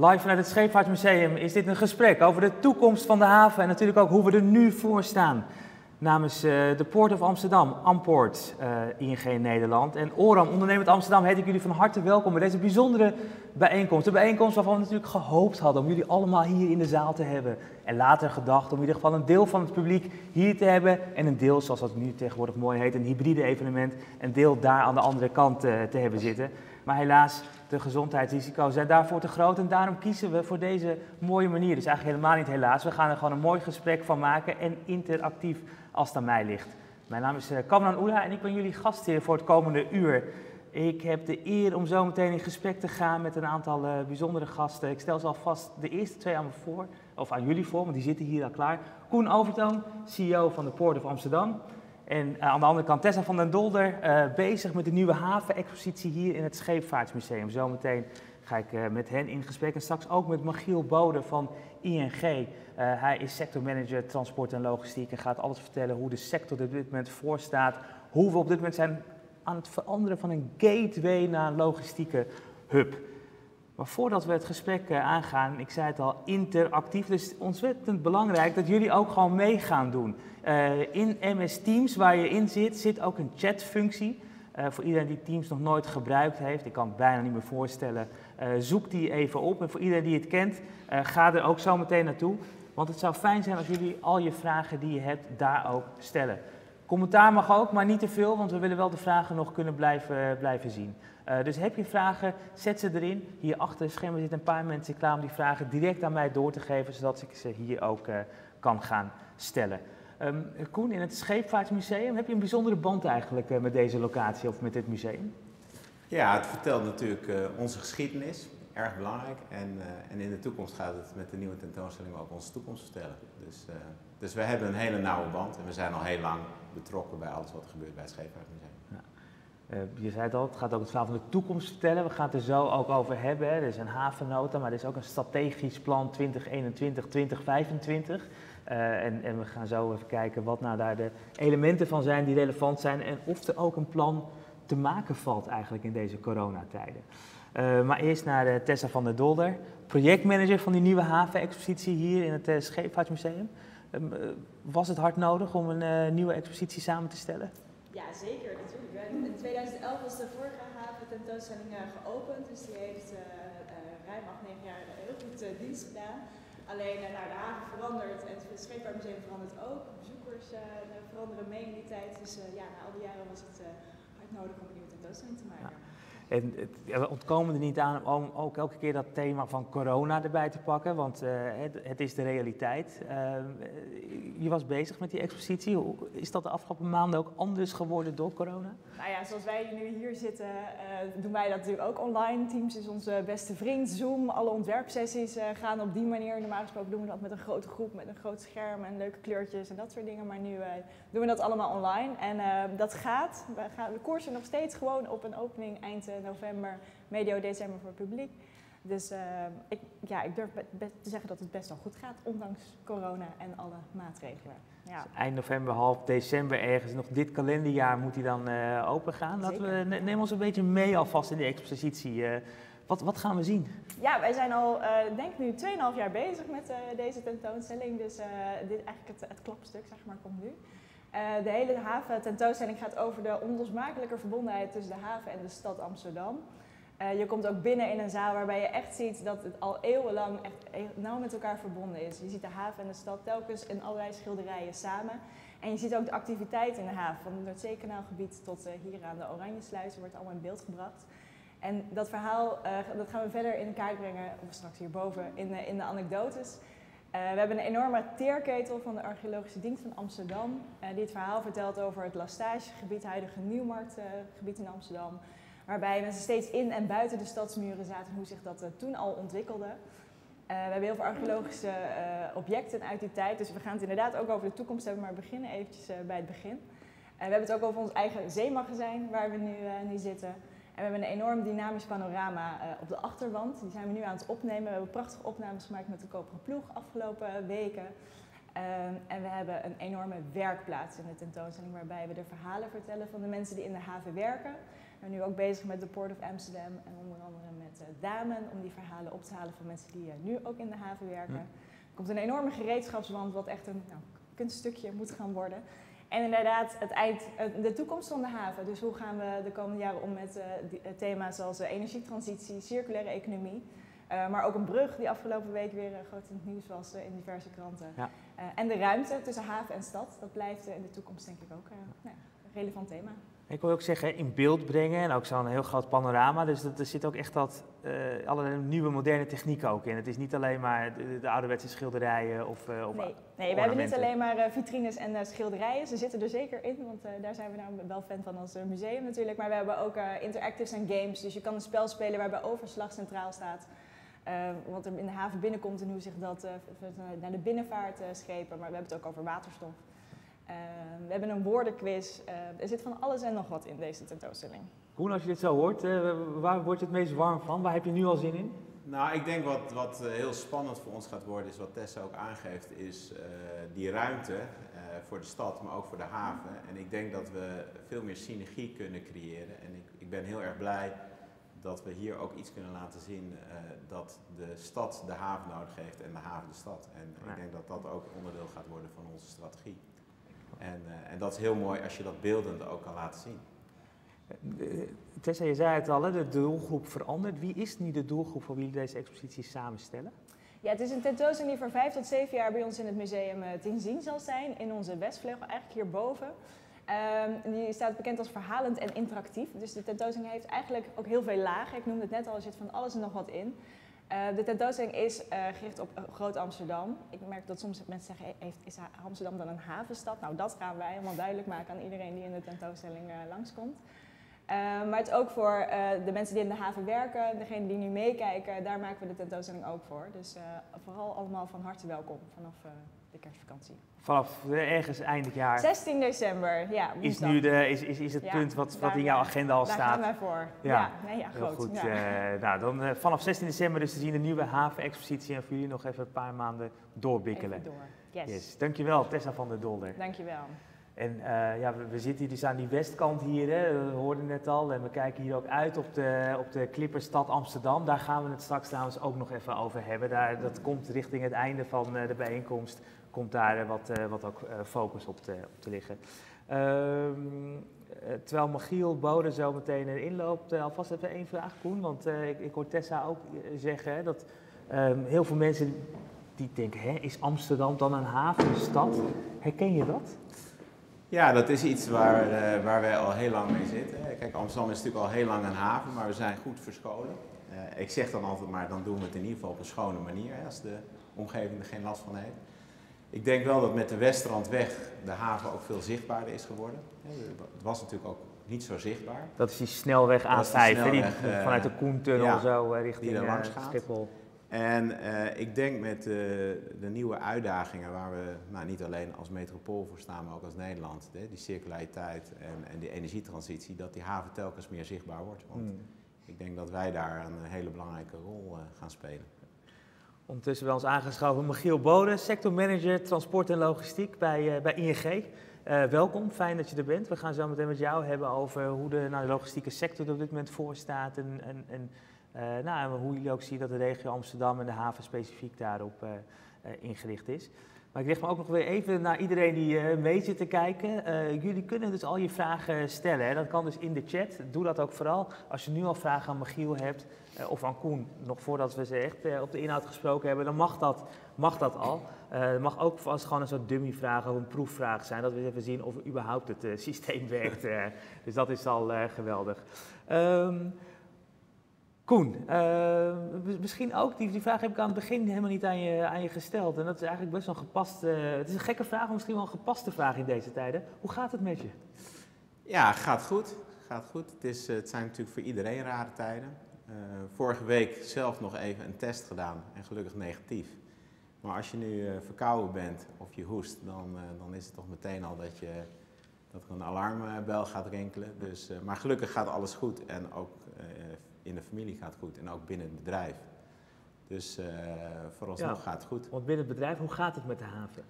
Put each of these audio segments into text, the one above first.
Live vanuit het Scheepvaartmuseum is dit een gesprek over de toekomst van de haven en natuurlijk ook hoe we er nu voor staan. Namens uh, de Port of Amsterdam, Amport, uh, ING Nederland en Oram Ondernemend Amsterdam heet ik jullie van harte welkom bij deze bijzondere bijeenkomst. De bijeenkomst waarvan we natuurlijk gehoopt hadden om jullie allemaal hier in de zaal te hebben. En later gedacht om in ieder geval een deel van het publiek hier te hebben en een deel, zoals dat nu tegenwoordig mooi heet, een hybride evenement, een deel daar aan de andere kant uh, te hebben zitten. Maar helaas, de gezondheidsrisico's zijn daarvoor te groot en daarom kiezen we voor deze mooie manier. Dus eigenlijk helemaal niet helaas. We gaan er gewoon een mooi gesprek van maken en interactief als het aan mij ligt. Mijn naam is Kamran Oela en ik ben jullie gastheer voor het komende uur. Ik heb de eer om zo meteen in gesprek te gaan met een aantal uh, bijzondere gasten. Ik stel ze alvast de eerste twee aan me voor, of aan jullie voor, want die zitten hier al klaar. Koen Overtoon, CEO van de Port of Amsterdam. En uh, aan de andere kant Tessa van den Dolder, uh, bezig met de nieuwe havenexpositie hier in het Scheepvaartmuseum. Zometeen ga ik uh, met hen in gesprek en straks ook met Magiel Bode van ING. hij is sectormanager transport en logistiek en gaat alles vertellen hoe de sector er op dit moment voor staat. Hoe we op dit moment zijn aan het veranderen van een gateway naar een logistieke hub. Maar voordat we het gesprek aangaan, ik zei het al, interactief. Dus ontzettend belangrijk dat jullie ook gewoon mee gaan doen. Uh, in MS Teams, waar je in zit, zit ook een chatfunctie. Uh, voor iedereen die Teams nog nooit gebruikt heeft, ik kan het bijna niet meer voorstellen, zoek die even op. En voor iedereen die het kent, ga er ook zo meteen naartoe. Want het zou fijn zijn als jullie al je vragen die je hebt daar ook stellen. Commentaar mag ook, maar niet te veel, want we willen wel de vragen nog kunnen blijven, blijven zien. Uh, dus heb je vragen, zet ze erin. Hier achter het scherm zitten een paar mensen klaar om die vragen direct aan mij door te geven, zodat ik ze hier ook uh, kan gaan stellen. Um, Koen, in het Scheepvaartmuseum, heb je een bijzondere band eigenlijk uh, met deze locatie of met dit museum? Ja, het vertelt natuurlijk onze geschiedenis, erg belangrijk. En, en, in de toekomst gaat het met de nieuwe tentoonstelling ook onze toekomst vertellen. Dus, dus we hebben een hele nauwe band en we zijn al heel lang betrokken bij alles wat er gebeurt bij het Scheepvaartmuseum. Uh, je zei het al, het gaat ook het verhaal van de toekomst vertellen. We gaan het er zo ook over hebben. Hè. Er is een havennota, maar er is ook een strategisch plan 2021-2025. Uh, en, en, we gaan zo even kijken wat nou daar de elementen van zijn die relevant zijn. En of er ook een plan te maken valt eigenlijk in deze coronatijden. Uh, maar eerst naar Tessa van der Dolder, projectmanager van die nieuwe havenexpositie hier in het Scheepvaartmuseum. Um, was het hard nodig om een nieuwe expositie samen te stellen? Ja, zeker natuurlijk. In 2011 was de vorige havententoonstelling geopend, dus die heeft ruim acht, negen jaar heel goed dienst gedaan. Alleen nou, de haven verandert en het Scheepvaartmuseum verandert ook. Bezoekers veranderen mee in die tijd. Dus ja, na al die jaren was het hard nodig om een nieuwe tentoonstelling te maken. En we ontkomen er niet aan om ook elke keer dat thema van corona erbij te pakken, want uh, het, is de realiteit. Uh, je was bezig met die expositie. Is dat de afgelopen maanden ook anders geworden door corona? Nou ja, zoals wij nu hier zitten, uh, doen wij dat natuurlijk ook online. Teams is onze beste vriend. Zoom, alle ontwerpsessies gaan op die manier. Normaal gesproken doen we dat met een grote groep, met een groot scherm en leuke kleurtjes en dat soort dingen. Maar nu doen we dat allemaal online. En dat gaat. We, gaan, koersen nog steeds gewoon op een opening eind november, medio december voor het publiek. Dus ik, ja, ik durf te zeggen dat het best wel goed gaat, ondanks corona en alle maatregelen. Ja. Dus eind november, half december ergens, nog dit kalenderjaar moet hij dan uh, open gaan. Laten we, ne neem ons een beetje mee alvast in de expositie. Uh, wat, wat, gaan we zien? Ja, wij zijn al, denk ik nu 2,5 jaar bezig met deze tentoonstelling. Dus dit eigenlijk het, het klapstuk, zeg maar, komt nu. Uh, de hele haven tentoonstelling gaat over de onlosmakelijke verbondenheid tussen de haven en de stad Amsterdam. Uh, je komt ook binnen in een zaal waarbij je echt ziet dat het al eeuwenlang echt nauw met elkaar verbonden is. Je ziet de haven en de stad telkens in allerlei schilderijen samen. En je ziet ook de activiteit in de haven, van het Noordzeekanaalgebied tot uh, hier aan de Oranjesluizen wordt allemaal in beeld gebracht. En dat verhaal dat gaan we verder in kaart brengen, of straks hierboven, in, in de anekdotes. We hebben een enorme teerketel van de Archeologische Dienst van Amsterdam, die het verhaal vertelt over het Lastagegebied, huidige Nieuwmarktgebied in Amsterdam. Waarbij mensen steeds in en buiten de stadsmuren zaten en hoe zich dat toen al ontwikkelde. we hebben heel veel archeologische objecten uit die tijd, dus we gaan het inderdaad ook over de toekomst hebben, maar beginnen eventjes bij het begin. we hebben het ook over ons eigen zeemagazijn waar we nu, nu zitten. En we hebben een enorm dynamisch panorama op de achterwand. Die zijn we nu aan het opnemen. We hebben prachtige opnames gemaakt met de koperen ploeg afgelopen weken. Uh, en we hebben een enorme werkplaats in de tentoonstelling waarbij we de verhalen vertellen van de mensen die in de haven werken. We zijn nu ook bezig met de Port of Amsterdam en onder andere met uh, Damen om die verhalen op te halen van mensen die nu ook in de haven werken. Er komt een enorme gereedschapswand wat echt een nou, kunststukje moet gaan worden. En inderdaad, het eind, de toekomst van de haven. Dus hoe gaan we de komende jaren om met thema's zoals energietransitie, circulaire economie. Uh, maar ook een brug die afgelopen week weer uh, groot in het nieuws was uh, in diverse kranten. Ja. en de ruimte tussen haven en stad, dat blijft in de toekomst denk ik ook nou, een relevant thema. Ik wil ook zeggen, in beeld brengen en ook zo'n heel groot panorama. Dus dat, er zit ook echt dat, allerlei nieuwe moderne technieken ook in. Het is niet alleen maar de, de ouderwetse schilderijen of, of Nee, nee we hebben niet alleen maar vitrines en schilderijen. Ze zitten er zeker in, want daar zijn we nou wel fan van als museum natuurlijk. Maar we hebben ook interactives en games. Dus je kan een spel spelen waarbij overslag centraal staat. Uh, wat er in de haven binnenkomt en hoe zich dat uh, naar de binnenvaartschepen, maar we hebben het ook over waterstof. Uh, we hebben een woordenquiz. er zit van alles en nog wat in deze tentoonstelling. Koen, als je dit zo hoort, waar word je het meest warm van? Waar heb je nu al zin in? Nou, ik denk wat, wat heel spannend voor ons gaat worden, is wat Tessa ook aangeeft, is die ruimte voor de stad, maar ook voor de haven. En ik denk dat we veel meer synergie kunnen creëren. En ik, ik ben heel erg blij dat we hier ook iets kunnen laten zien uh, dat de stad de haven nodig heeft en de haven de stad. En ik denk dat dat ook onderdeel gaat worden van onze strategie. En, uh, en dat is heel mooi als je dat beeldend ook kan laten zien. Eh, Tessa, je zei het al, de doelgroep verandert. Wie is nu de doelgroep voor wie jullie deze expositie samenstellen? Ja, het is een tentoonstelling die voor vijf tot zeven jaar bij ons in het museum te zien zal zijn. In onze westvleugel, eigenlijk hierboven. Um, die staat bekend als verhalend en interactief. Dus de tentoonstelling heeft eigenlijk ook heel veel lagen. Ik noemde het net al, er zit van alles en nog wat in. Uh, de tentoonstelling is uh, gericht op Groot Amsterdam. Ik merk dat soms mensen zeggen, heeft, is Amsterdam dan een havenstad? Nou, dat gaan wij helemaal duidelijk maken aan iedereen die in de tentoonstelling langskomt. maar het is ook voor de mensen die in de haven werken, degenen die nu meekijken, daar maken we de tentoonstelling ook voor. Dus vooral allemaal van harte welkom vanaf de kerstvakantie. Vanaf ergens eind het jaar. 16 december, ja. Is nu de, is, is, is het punt wat, wat in jouw agenda al daar staat. Daar gaan wij voor. Ja, nee, ja groot. goed. Uh, nou, dan, uh, vanaf 16 december dus te zien de nieuwe havenexpositie en voor jullie nog even een paar maanden doorbikkelen. Even door, yes. yes. Dankjewel Tessa van der Dolder. Dankjewel. En uh, ja, we, we, zitten hier dus aan die westkant hier, hè. we hoorden net al. En we kijken hier ook uit op de, op de Clipperstad Amsterdam. Daar gaan we het straks trouwens ook nog even over hebben. Daar, dat komt richting het einde van de bijeenkomst komt daar wat, eh, wat ook eh, focus op te, op te liggen. Ehm, eh, terwijl Michiel Bode zo meteen erin loopt, alvast even één vraag, Koen. Want ik, ik, hoor Tessa ook zeggen dat um, heel veel mensen die denken, is Amsterdam dan een havenstad? Herken je dat? Ja, dat is iets waar, waar wij al heel lang mee zitten. Kijk, Amsterdam is natuurlijk al heel lang een haven, maar we zijn goed verscholen. Ik zeg dan altijd maar, dan doen we het in ieder geval op een schone manier, hè, als de omgeving er geen last van heeft. Ik denk wel dat met de Westrandweg de haven ook veel zichtbaarder is geworden. Het was natuurlijk ook niet zo zichtbaar. Dat is die snelweg A5, die, die vanuit de Koentunnel ja, zo uh, richting die langs uh, Schiphol. En uh, ik denk met de nieuwe uitdagingen waar we nou, niet alleen als metropool voor staan, maar ook als Nederland, die circulariteit en, en die energietransitie, dat die haven telkens meer zichtbaar wordt. Want hmm. ik denk dat wij daar een hele belangrijke rol gaan spelen. Ondertussen bij ons aangeschoven Michiel Bode, sectormanager transport en logistiek bij, uh, bij ING. Uh, welkom, fijn dat je er bent. We gaan zo meteen met jou hebben over hoe de, nou, de logistieke sector er op dit moment voor staat. En, en, en uh, nou, hoe jullie ook zien dat de regio Amsterdam en de haven specifiek daarop ingericht is. Maar ik richt me ook nog weer even naar iedereen die mee zit te kijken. Jullie kunnen dus al je vragen stellen. Hè. Dat kan dus in de chat. Doe dat ook vooral. Als je nu al vragen aan Michiel hebt of aan Koen, nog voordat we ze echt op de inhoud gesproken hebben, dan mag dat, mag dat al. Het mag ook als gewoon een soort dummyvraag of een proefvraag zijn. Dat we even zien of überhaupt het systeem werkt. dus dat is al geweldig. Um, Koen, misschien ook, die, die vraag heb ik aan het begin helemaal niet aan je, aan je gesteld. En dat is eigenlijk best wel een gepaste, het is een gekke vraag, maar misschien wel een gepaste vraag in deze tijden. Hoe gaat het met je? Ja, gaat goed. Gaat goed. Het, is, het zijn natuurlijk voor iedereen rare tijden. Uh, vorige week zelf nog even een test gedaan en gelukkig negatief. Maar als je nu uh, verkouden bent of je hoest, dan, dan is het toch meteen al dat, je, dat er een alarmbel gaat rinkelen. Dus, maar gelukkig gaat alles goed en ook in de familie gaat goed en ook binnen het bedrijf. Dus vooralsnog ja, gaat het goed. Want binnen het bedrijf, hoe gaat het met de haven?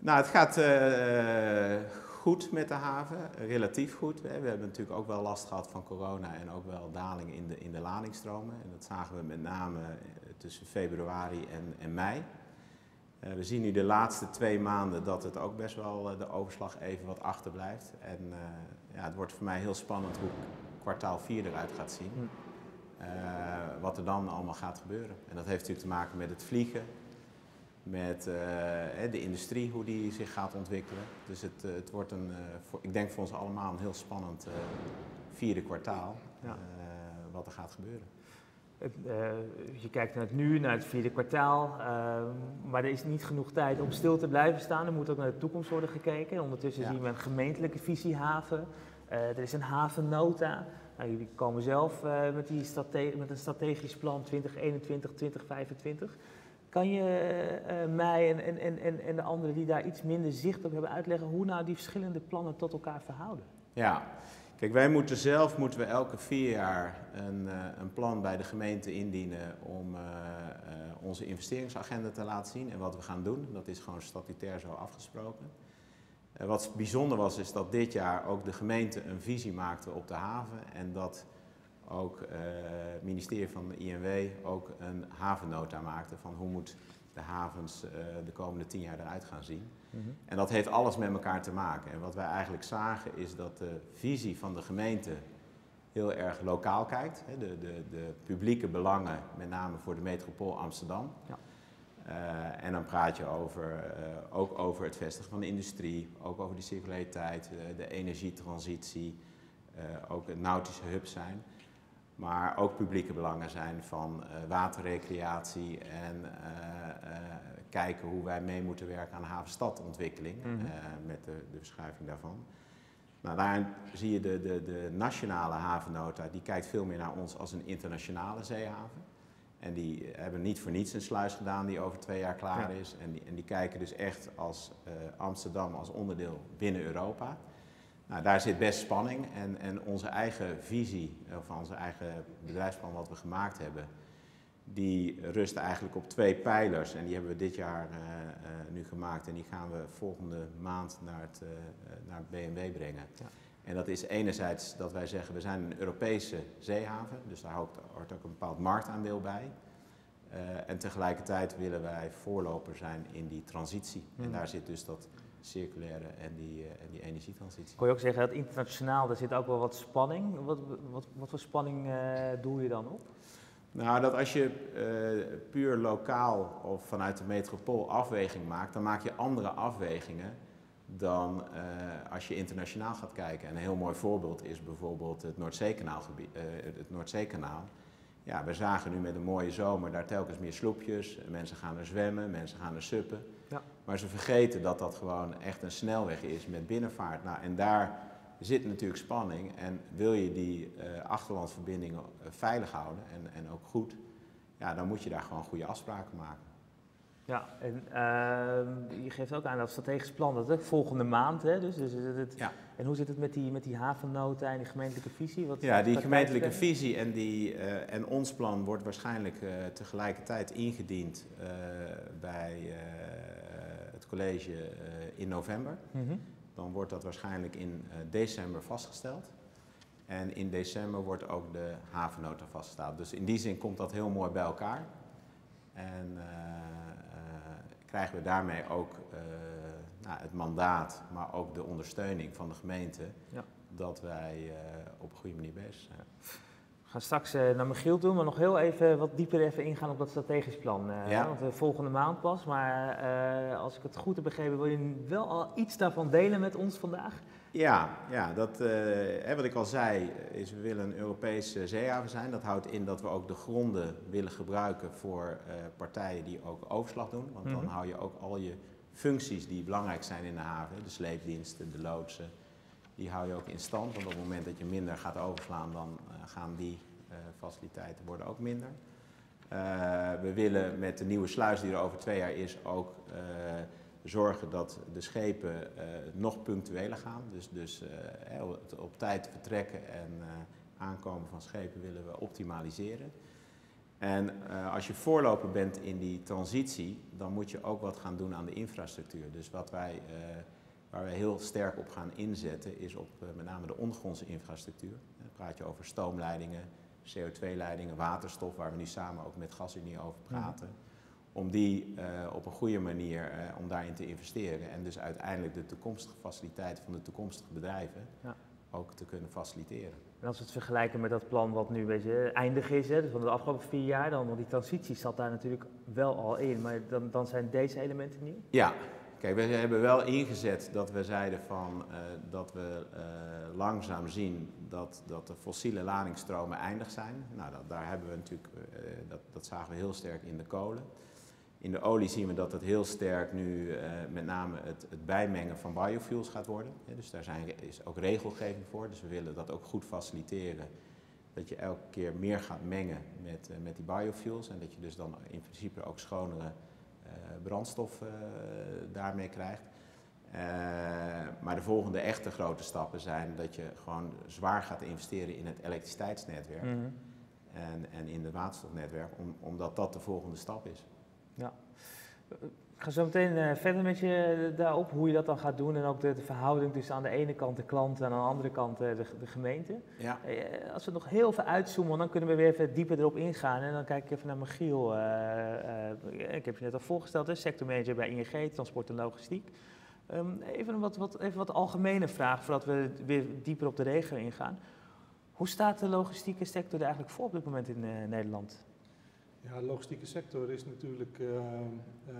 Nou, het gaat goed met de haven, relatief goed. We hebben natuurlijk ook wel last gehad van corona en ook wel daling in de, in de ladingsstromen. En dat zagen we met name tussen februari en, en mei. we zien nu de laatste twee maanden dat het ook best wel de overslag even wat achterblijft. En ja, het wordt voor mij heel spannend hoe kwartaal 4 eruit gaat zien. Hm. wat er dan allemaal gaat gebeuren. En dat heeft natuurlijk te maken met het vliegen, met uh, de industrie, hoe die zich gaat ontwikkelen. Dus het, uh, het wordt een, uh, voor, ik denk voor ons allemaal een heel spannend vierde kwartaal, ja. wat er gaat gebeuren. je kijkt naar het nu, naar het vierde kwartaal, maar er is niet genoeg tijd om stil te blijven staan. Er moet ook naar de toekomst worden gekeken. Ondertussen zien we een gemeentelijke visiehaven, er is een havennota. Nou, jullie komen zelf met, die met een strategisch plan 2021-2025. Kan je uh, mij en, en, en, en de anderen die daar iets minder zicht op hebben uitleggen hoe nou die verschillende plannen tot elkaar verhouden? Ja, kijk, wij moeten zelf moeten we elke vier jaar een, uh, een plan bij de gemeente indienen om uh, onze investeringsagenda te laten zien en wat we gaan doen. Dat is gewoon statutair zo afgesproken. wat bijzonder was, is dat dit jaar ook de gemeente een visie maakte op de haven en dat ook eh, het ministerie van de INW ook een havennota maakte van hoe moet de havens uh, de komende tien jaar eruit gaan zien. Mhm. En dat heeft alles met elkaar te maken. En wat wij eigenlijk zagen is dat de visie van de gemeente heel erg lokaal kijkt. Hè, de, de, de, publieke belangen, met name voor de metropool Amsterdam. Ja. Uh, en dan praat je over, uh, ook over het vestigen van de industrie, ook over de circulariteit, de energietransitie, ook een nautische hub zijn. Maar ook publieke belangen zijn van uh, waterrecreatie en uh, kijken hoe wij mee moeten werken aan havenstadontwikkeling mm -hmm. met de, de, verschuiving daarvan. Nou, daarin zie je de, de, de nationale havennota, die kijkt veel meer naar ons als een internationale zeehaven. En die hebben niet voor niets een sluis gedaan die over twee jaar klaar is. En die, en die kijken dus echt als Amsterdam als onderdeel binnen Europa. Nou, daar zit best spanning en, en onze eigen visie, of onze eigen bedrijfsplan wat we gemaakt hebben, die rust eigenlijk op twee pijlers. En die hebben we dit jaar uh, uh, nu gemaakt en die gaan we volgende maand naar het, uh, naar het BMW brengen. Ja. En dat is enerzijds dat wij zeggen, we zijn een Europese zeehaven, dus daar hoort, ook een bepaald marktaandeel bij. en tegelijkertijd willen wij voorloper zijn in die transitie. Mm. En daar zit dus dat circulaire en die, uh, en die energietransitie. Kon je ook zeggen dat internationaal, daar zit ook wel wat spanning. Wat, wat, wat voor spanning uh, doe je dan op? Nou, dat als je uh, puur lokaal of vanuit de metropool afweging maakt, dan maak je andere afwegingen dan als je internationaal gaat kijken. En een heel mooi voorbeeld is bijvoorbeeld het Noordzeekanaal. het Noordzeekanaal. Ja, we zagen nu met een mooie zomer daar telkens meer sloepjes. Mensen gaan er zwemmen, mensen gaan er suppen. Ja. Maar ze vergeten dat dat gewoon echt een snelweg is met binnenvaart. Nou, en daar zit natuurlijk spanning. En wil je die uh, achterlandsverbindingen uh, veilig houden en, en ook goed, ja, dan moet je daar gewoon goede afspraken maken. Ja, en uh, je geeft ook aan dat strategisch plan, dat het volgende maand, hè, dus, dus het, ja. en hoe zit het met die, met die havennota en die gemeentelijke visie? Wat, ja, die gemeentelijke visie en, die, uh, en ons plan wordt waarschijnlijk uh, tegelijkertijd ingediend bij college in november. Mm -hmm. Dan wordt dat waarschijnlijk in december vastgesteld. En in december wordt ook de havennota vastgesteld. Dus in die zin komt dat heel mooi bij elkaar. En krijgen we daarmee ook uh, nou, het mandaat, maar ook de ondersteuning van de gemeente, ja. dat wij op een goede manier bezig zijn. We gaan straks uh, naar Michiel toe, maar nog heel even wat dieper even ingaan op dat strategisch plan. Ja. Want we volgende maand pas, maar als ik het goed heb begrepen, wil je wel al iets daarvan delen met ons vandaag? Ja, ja dat, wat ik al zei, is we willen een Europese zeehaven zijn. Dat houdt in dat we ook de gronden willen gebruiken voor partijen die ook overslag doen. Want mm -hmm. dan mhm. hou je ook al je functies die belangrijk zijn in de haven, de sleepdiensten, de loodsen, die hou je ook in stand. Want op het moment dat je minder gaat overslaan, dan uh, gaan die faciliteiten worden ook minder. we willen met de nieuwe sluis die er over twee jaar is ook zorgen dat de schepen nog punctueler gaan. Dus, dus op tijd vertrekken en aankomen van schepen willen we optimaliseren. En als je voorloper bent in die transitie, dan moet je ook wat gaan doen aan de infrastructuur. Dus wat wij Waar we heel sterk op gaan inzetten is op met name de ondergrondse infrastructuur. Dan praat je over stoomleidingen, CO2-leidingen, waterstof, waar we nu samen ook met GasUnie over mhm. praten. Om die op een goede manier om daarin te investeren en dus uiteindelijk de toekomstige faciliteiten van de toekomstige bedrijven ja. ook te kunnen faciliteren. En als we het vergelijken met dat plan wat nu een beetje eindig is, hè, dus van de afgelopen vier jaar, dan, want die transitie zat daar natuurlijk wel al in, maar dan, dan zijn deze elementen nieuw? Ja, we hebben wel ingezet dat we zeiden van, uh, dat we uh, langzaam zien dat, dat de fossiele ladingsstromen eindig zijn. Nou, daar hebben we natuurlijk, uh, dat, dat zagen we heel sterk in de kolen. In de olie zien we dat het heel sterk nu met name het, het, bijmengen van biofuels gaat worden. Dus daar zijn, is ook regelgeving voor. Dus we willen dat ook goed faciliteren. Dat je elke keer meer gaat mengen met, met die biofuels. En dat je dus dan in principe ook schonere brandstof daarmee krijgt. maar de volgende echte grote stappen zijn dat je gewoon zwaar gaat investeren in het elektriciteitsnetwerk. Mm -hmm. en, en in het waterstofnetwerk, om, omdat dat de volgende stap is. Ja. Ik ga zo meteen uh, verder met je eh, daarop, hoe je dat dan gaat doen en ook de, de, verhouding tussen aan de ene kant de klant en aan de andere kant uh, de, de, gemeente. Ja. Uh, als we nog heel veel uitzoomen, dan kunnen we weer even dieper erop ingaan. En dan kijk ik even naar Michiel. ik heb je net al voorgesteld, hè, sectormanager bij ING, transport en logistiek. Um, even, een wat, wat, even wat algemene vraag voordat we weer dieper op de regio ingaan. Hoe staat de logistieke sector er eigenlijk voor op dit moment in Nederland? Ja, de logistieke sector is natuurlijk uh, uh,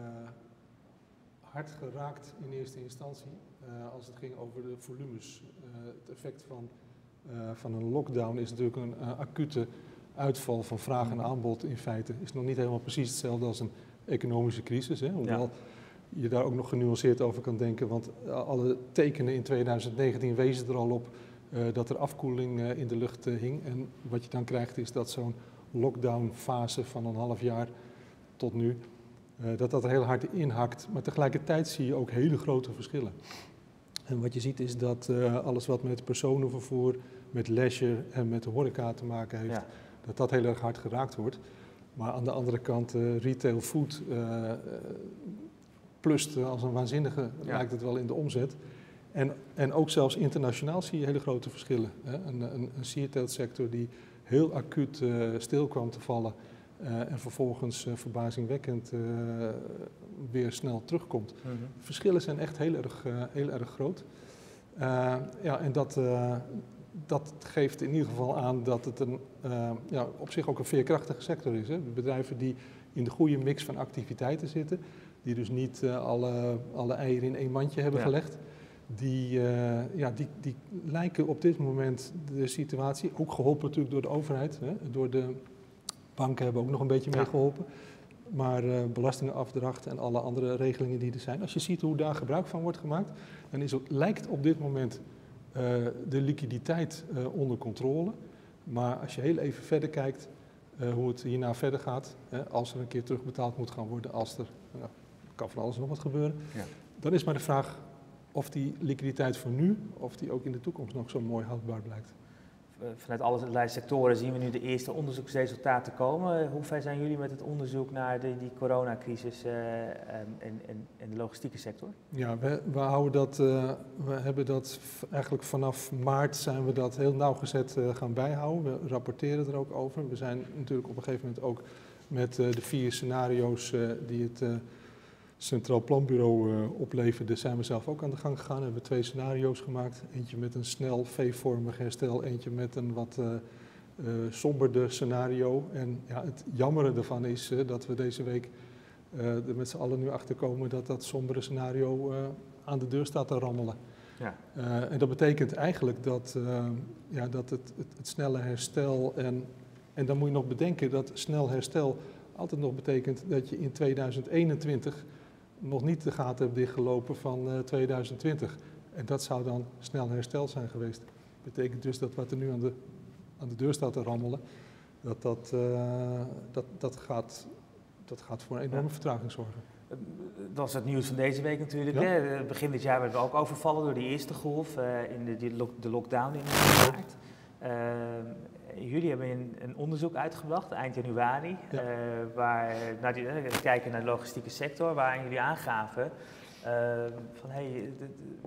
hard geraakt in eerste instantie uh, als het ging over de volumes. het effect van, van een lockdown is natuurlijk een acute uitval van vraag en aanbod in feite. Is nog niet helemaal precies hetzelfde als een economische crisis. Hè? Hoewel je daar ook nog genuanceerd over kan denken, want alle tekenen in 2019 wezen er al op dat er afkoeling in de lucht hing. En wat je dan krijgt is dat zo'n lockdown-fase van een half jaar tot nu, dat dat er heel hard inhakt. Maar tegelijkertijd zie je ook hele grote verschillen. En wat je ziet is dat uh, alles wat met personenvervoer, met leisure en met de horeca te maken heeft, dat dat heel erg hard geraakt wordt. Maar aan de andere kant, uh, retail food plust als een waanzinnige, ja. lijkt het wel in de omzet. En, en ook zelfs internationaal zie je hele grote verschillen. Hè? Een, een, een sector die heel acuut uh, stil kwam te vallen uh, en vervolgens uh, verbazingwekkend weer snel terugkomt. Mm -hmm. Verschillen zijn echt heel erg, heel erg groot. ja, en dat, dat geeft in ieder geval aan dat het een, ja, op zich ook een veerkrachtige sector is. Hè. Bedrijven die in de goede mix van activiteiten zitten, die dus niet alle, alle eieren in één mandje hebben ja. gelegd die, uh, ja, die, die lijken op dit moment de situatie, ook geholpen natuurlijk door de overheid, hè, door de banken hebben ook nog een beetje meegeholpen, maar uh, belastingafdracht en alle andere regelingen die er zijn. Als je ziet hoe daar gebruik van wordt gemaakt, dan is het, lijkt op dit moment uh, de liquiditeit onder controle. Maar als je heel even verder kijkt hoe het hierna verder gaat, als er een keer terugbetaald moet gaan worden, als er, nou, kan van alles nog wat gebeuren, ja. dan is maar de vraag of die liquiditeit voor nu, of die ook in de toekomst nog zo mooi houdbaar blijkt. Vanuit allerlei sectoren zien we nu de eerste onderzoeksresultaten komen. Hoe ver zijn jullie met het onderzoek naar de, die coronacrisis uh, en, de logistieke sector? Ja, we, we, houden dat, we hebben dat eigenlijk vanaf maart zijn we dat heel nauwgezet uh, gaan bijhouden. We rapporteren er ook over. We zijn natuurlijk op een gegeven moment ook met de vier scenario's die het Centraal Planbureau uh, opleverde, zijn we zelf ook aan de gang gegaan. We hebben twee scenario's gemaakt. Eentje met een snel V-vormig herstel, eentje met een wat uh, uh, somberder scenario. En ja, het jammere ervan is dat we deze week er met z'n allen nu achter komen dat dat sombere scenario aan de deur staat te rammelen. Ja. en dat betekent eigenlijk dat, ja, dat het, het, het snelle herstel en, en dan moet je nog bedenken dat snel herstel altijd nog betekent dat je in 2021 nog niet de gaten hebben dichtgelopen van uh, eh, 2020. En dat zou dan snel hersteld zijn geweest. Dat betekent dus dat wat er nu aan de, aan de deur staat te rammelen, dat, dat, uh, dat, dat, gaat, dat gaat voor een enorme ja. vertraging zorgen. Dat was het nieuws van deze week natuurlijk. Ja. Hè? Begin dit jaar werden we ook overvallen door die eerste golf uh, in de, die de lockdown in maart. Jullie hebben een, een, onderzoek uitgebracht eind januari, ja. uh, waar naar die, uh, kijken naar de logistieke sector, waarin jullie aangaven Ehm, van hey,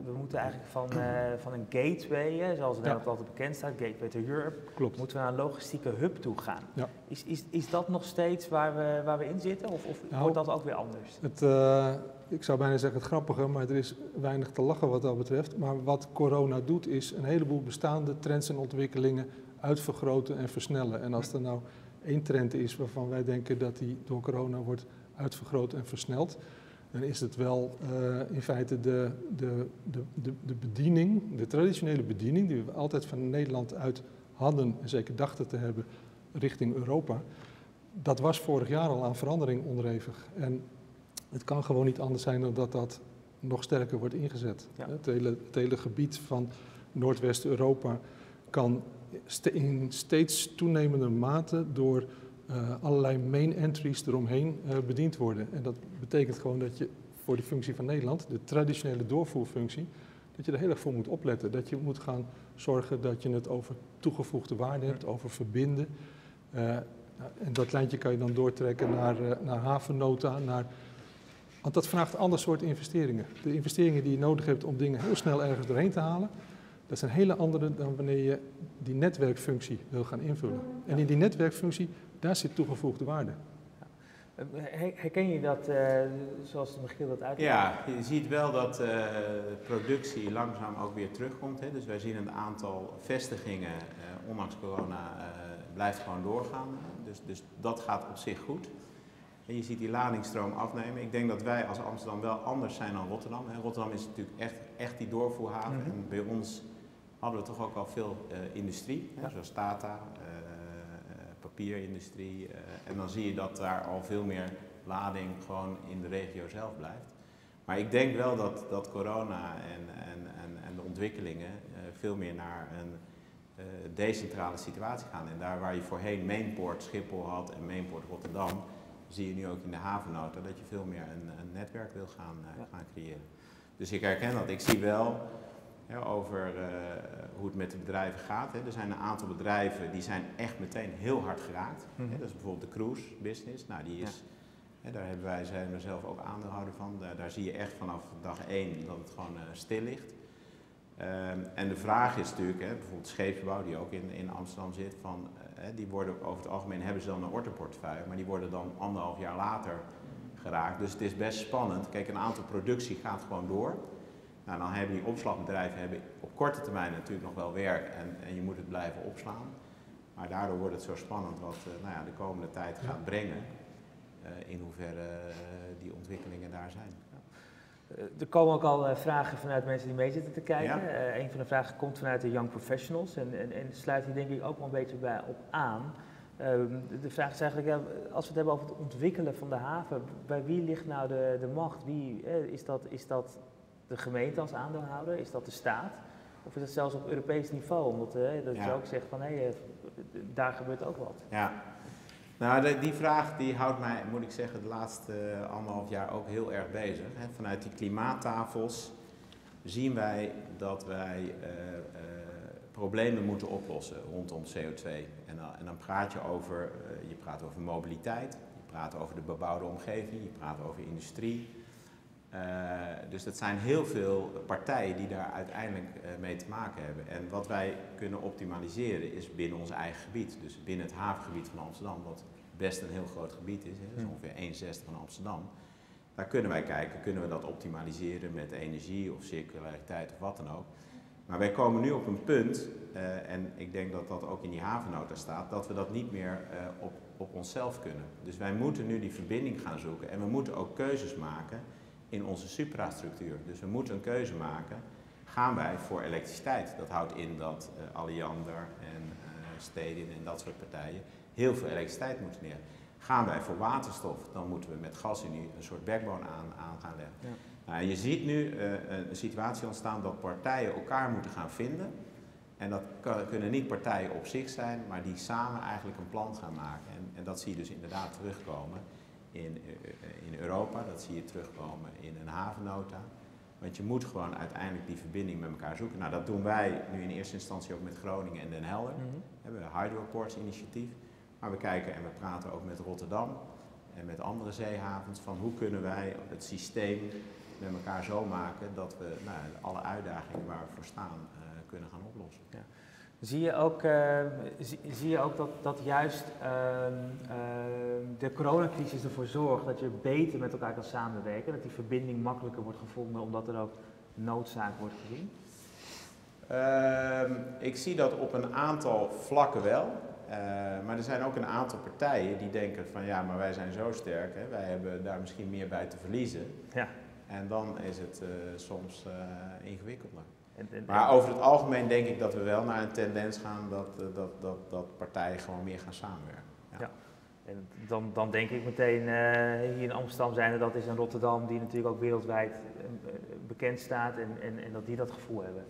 we moeten eigenlijk van, uh, van een gateway, hè, zoals het ja. altijd bekend staat, Gateway to Europe, Klopt. moeten we naar een logistieke hub toe gaan. Ja. Is, is, is dat nog steeds waar we, waar we in zitten of, of nou, wordt dat ook weer anders? Het, uh, ik zou bijna zeggen het grappige, maar er is weinig te lachen wat dat betreft. Maar wat corona doet is een heleboel bestaande trends en ontwikkelingen uitvergroten en versnellen. En als er nou één trend is waarvan wij denken dat die door corona wordt uitvergroot en versneld, dan is het wel uh, in feite de, de, de, de, de bediening, de traditionele bediening die we altijd van Nederland uit hadden en zeker dachten te hebben richting Europa. Dat was vorig jaar al aan verandering onderhevig. En het kan gewoon niet anders zijn dan dat dat nog sterker wordt ingezet. Ja. Het, hele, het hele gebied van Noordwest-Europa kan in steeds toenemende mate door uh, allerlei main entries eromheen uh, bediend worden. En dat betekent gewoon dat je voor de functie van Nederland, de traditionele doorvoerfunctie, dat je er heel erg voor moet opletten. Dat je moet gaan zorgen dat je het over toegevoegde waarde hebt, over verbinden. Uh, en dat lijntje kan je dan doortrekken naar, naar havennota, naar... Want dat vraagt ander soort investeringen. De investeringen die je nodig hebt om dingen heel snel ergens doorheen te halen, dat zijn hele andere dan wanneer je die netwerkfunctie wil gaan invullen. En in die netwerkfunctie daar zit toegevoegde waarde. Herken je dat uh, zoals Michiel dat uitlegt? Ja, je ziet wel dat uh, productie langzaam ook weer terugkomt. Hè. Dus wij zien een aantal vestigingen, uh, ondanks corona, blijft gewoon doorgaan. Dus, dus dat gaat op zich goed. En je ziet die ladingsstroom afnemen. Ik denk dat wij als Amsterdam wel anders zijn dan Rotterdam. Hè. Rotterdam is natuurlijk echt, echt die doorvoerhaven. Mhm. En bij ons hadden we toch ook al veel industrie, hè, zoals Tata, papierindustrie. Uh, en dan zie je dat daar al veel meer lading gewoon in de regio zelf blijft. Maar ik denk wel dat, dat corona en, en, en, en de ontwikkelingen veel meer naar een decentrale situatie gaan. En daar waar je voorheen Mainport Schiphol had en Mainport Rotterdam, zie je nu ook in de havennota dat je veel meer een, een netwerk wil gaan, gaan creëren. Dus ik herken dat. Ik zie wel ja, over uh, hoe het met de bedrijven gaat. Hè. Er zijn een aantal bedrijven die zijn echt meteen heel hard geraakt. Mhm. Hè. Dat is bijvoorbeeld de cruise business. Nou, die is, hè, daar hebben wij, zijn we zelf ook aandeelhouder van. Daar, daar, zie je echt vanaf dag één dat het gewoon uh, stil ligt. Um, en de vraag is natuurlijk, hè, bijvoorbeeld scheepsbouw die ook in, in Amsterdam zit, van, uh, die worden over het algemeen hebben ze dan een orderportefeuille, maar die worden dan anderhalf jaar later geraakt. Dus het is best spannend. Kijk, een aantal productie gaat gewoon door. Nou, dan hebben die opslagbedrijven hebben op korte termijn natuurlijk nog wel werk en, en je moet het blijven opslaan. Maar daardoor wordt het zo spannend wat uh, nou ja, de komende tijd gaat brengen, uh, in hoeverre uh, die ontwikkelingen daar zijn. Er komen ook al vragen vanuit mensen die mee zitten te kijken. Ja. een van de vragen komt vanuit de Young Professionals en, en, en sluit hier denk ik ook wel een beetje bij op aan. Um, de vraag is eigenlijk, als we het hebben over het ontwikkelen van de haven, bij wie ligt nou de, de macht? Wie, is, dat, is dat de gemeente als aandeelhouder? Is dat de staat? Of is het zelfs op Europees niveau? Omdat uh, dat ja. je ook zegt van hé, hey, daar gebeurt ook wat. Ja, nou de, die vraag die houdt mij, moet ik zeggen, de laatste uh, anderhalf jaar ook heel erg bezig. Hè. Vanuit die klimaattafels zien wij dat wij uh, problemen moeten oplossen rondom CO2. En, en dan praat je over, je praat over mobiliteit, je praat over de bebouwde omgeving, je praat over industrie. Uh, dus dat zijn heel veel partijen die daar uiteindelijk uh, mee te maken hebben. En wat wij kunnen optimaliseren is binnen ons eigen gebied. Dus binnen het havengebied van Amsterdam, wat best een heel groot gebied is, hè, dat is ongeveer 1 zesde van Amsterdam. Daar kunnen wij kijken, kunnen we dat optimaliseren met energie of circulariteit of wat dan ook. Maar wij komen nu op een punt, uh, en ik denk dat dat ook in die havennota staat, dat we dat niet meer op, op onszelf kunnen. Dus wij moeten nu die verbinding gaan zoeken en we moeten ook keuzes maken in onze suprastructuur. Dus we moeten een keuze maken. Gaan wij voor elektriciteit? Dat houdt in dat uh, Alliander en uh, Stedin en dat soort partijen heel veel elektriciteit moeten neer. Gaan wij voor waterstof? Dan moeten we met gasunie een soort backbone aan, aan gaan leggen. Ja. Nou, je ziet nu uh, een situatie ontstaan dat partijen elkaar moeten gaan vinden. En dat kan, kunnen niet partijen op zich zijn, maar die samen eigenlijk een plan gaan maken. En, en dat zie je dus inderdaad terugkomen in, in Europa, dat zie je terugkomen in een havennota. Want je moet gewoon uiteindelijk die verbinding met elkaar zoeken. Nou, dat doen wij nu in eerste instantie ook met Groningen en Den Helder. Mm -hmm. We hebben een Hydroports initiatief. Maar we kijken en we praten ook met Rotterdam en met andere zeehavens van hoe kunnen wij het systeem met elkaar zo maken dat we nou, alle uitdagingen waar we voor staan kunnen gaan oplossen. Ja. Zie je ook, uh, zie, zie, je ook dat, dat juist uh, uh, de coronacrisis ervoor zorgt dat je beter met elkaar kan samenwerken? Dat die verbinding makkelijker wordt gevonden omdat er ook noodzaak wordt gezien? Ehm, ik zie dat op een aantal vlakken wel. Eh, maar er zijn ook een aantal partijen die denken van ja, maar wij zijn zo sterk, hè, wij hebben daar misschien meer bij te verliezen. Ja. En dan is het eh, soms ingewikkelder. En, maar over het algemeen denk ik dat we wel naar een tendens gaan dat, eh, dat, dat, dat partijen gewoon meer gaan samenwerken. Ja. ja. En dan, dan denk ik meteen, uh, hier in Amsterdam zijn er, dat is in Rotterdam, die natuurlijk ook wereldwijd uh, bekend staat en, en, en dat die dat gevoel hebben.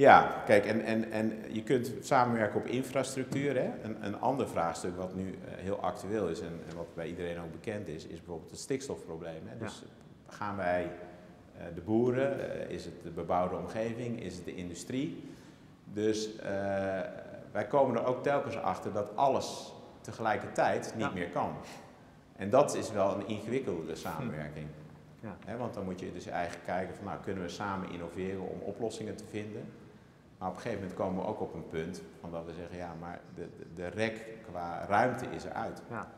Ja, kijk, en, en, en je kunt samenwerken op infrastructuur. Hè? Een, een ander vraagstuk wat nu heel actueel is en, en, wat bij iedereen ook bekend is, is bijvoorbeeld het stikstofprobleem. Hè? Dus gaan wij eh, de boeren, eh, is het de bebouwde omgeving, is het de industrie. Dus eh, wij komen er ook telkens achter dat alles tegelijkertijd niet meer kan. En dat is wel een ingewikkelde samenwerking. Ja. want dan moet je dus eigenlijk kijken van, nou, kunnen we samen innoveren om oplossingen te vinden. Maar op een gegeven moment komen we ook op een punt van dat we zeggen, ja, maar de, de, de rek qua ruimte is eruit. Ja.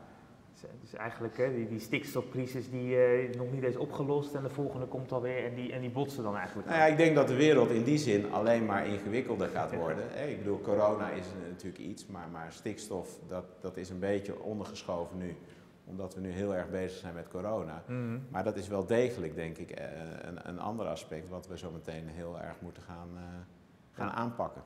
Dus eigenlijk hè, die, die stikstofcrisis die uh, nog niet eens opgelost en de volgende komt alweer en die, en die botsen dan eigenlijk. Nou ja, ik denk dat de wereld in die zin alleen maar ingewikkelder gaat worden. Ik bedoel, corona is natuurlijk iets, maar, maar stikstof dat, dat is een beetje ondergeschoven nu omdat we nu heel erg bezig zijn met corona. Mhm. Maar dat is wel degelijk, denk ik, eh, een, een ander aspect wat we zo meteen heel erg moeten gaan, uh, gaan aanpakken.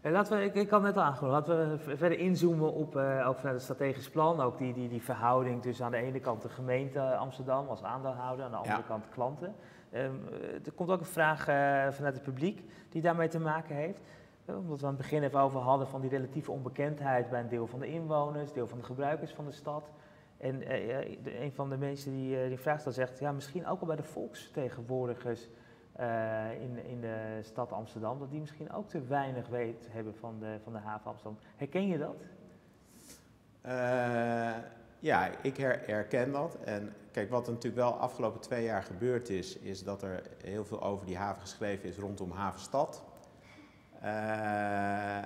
En laten we, ik, ik had net al aangekondigd, laten we verder inzoomen op, uh, ook vanuit het strategisch plan, ook die, die, die verhouding tussen aan de ene kant de gemeente Amsterdam als aandeelhouder, aan de andere kant klanten. Um, er komt ook een vraag uh, vanuit het publiek die daarmee te maken heeft. Uh, omdat we aan het begin even over hadden van die relatieve onbekendheid bij een deel van de inwoners, deel van de gebruikers van de stad. En de, een van de mensen die die vraag stelt zegt, ja misschien ook al bij de volksvertegenwoordigers uh, in, in de stad Amsterdam, dat die misschien ook te weinig weet hebben van de, van de haven Amsterdam. Herken je dat? Uh, ja, ik her, herken dat. En kijk, wat er natuurlijk wel afgelopen twee jaar gebeurd is, is dat er heel veel over die haven geschreven is rondom havenstad. Uh,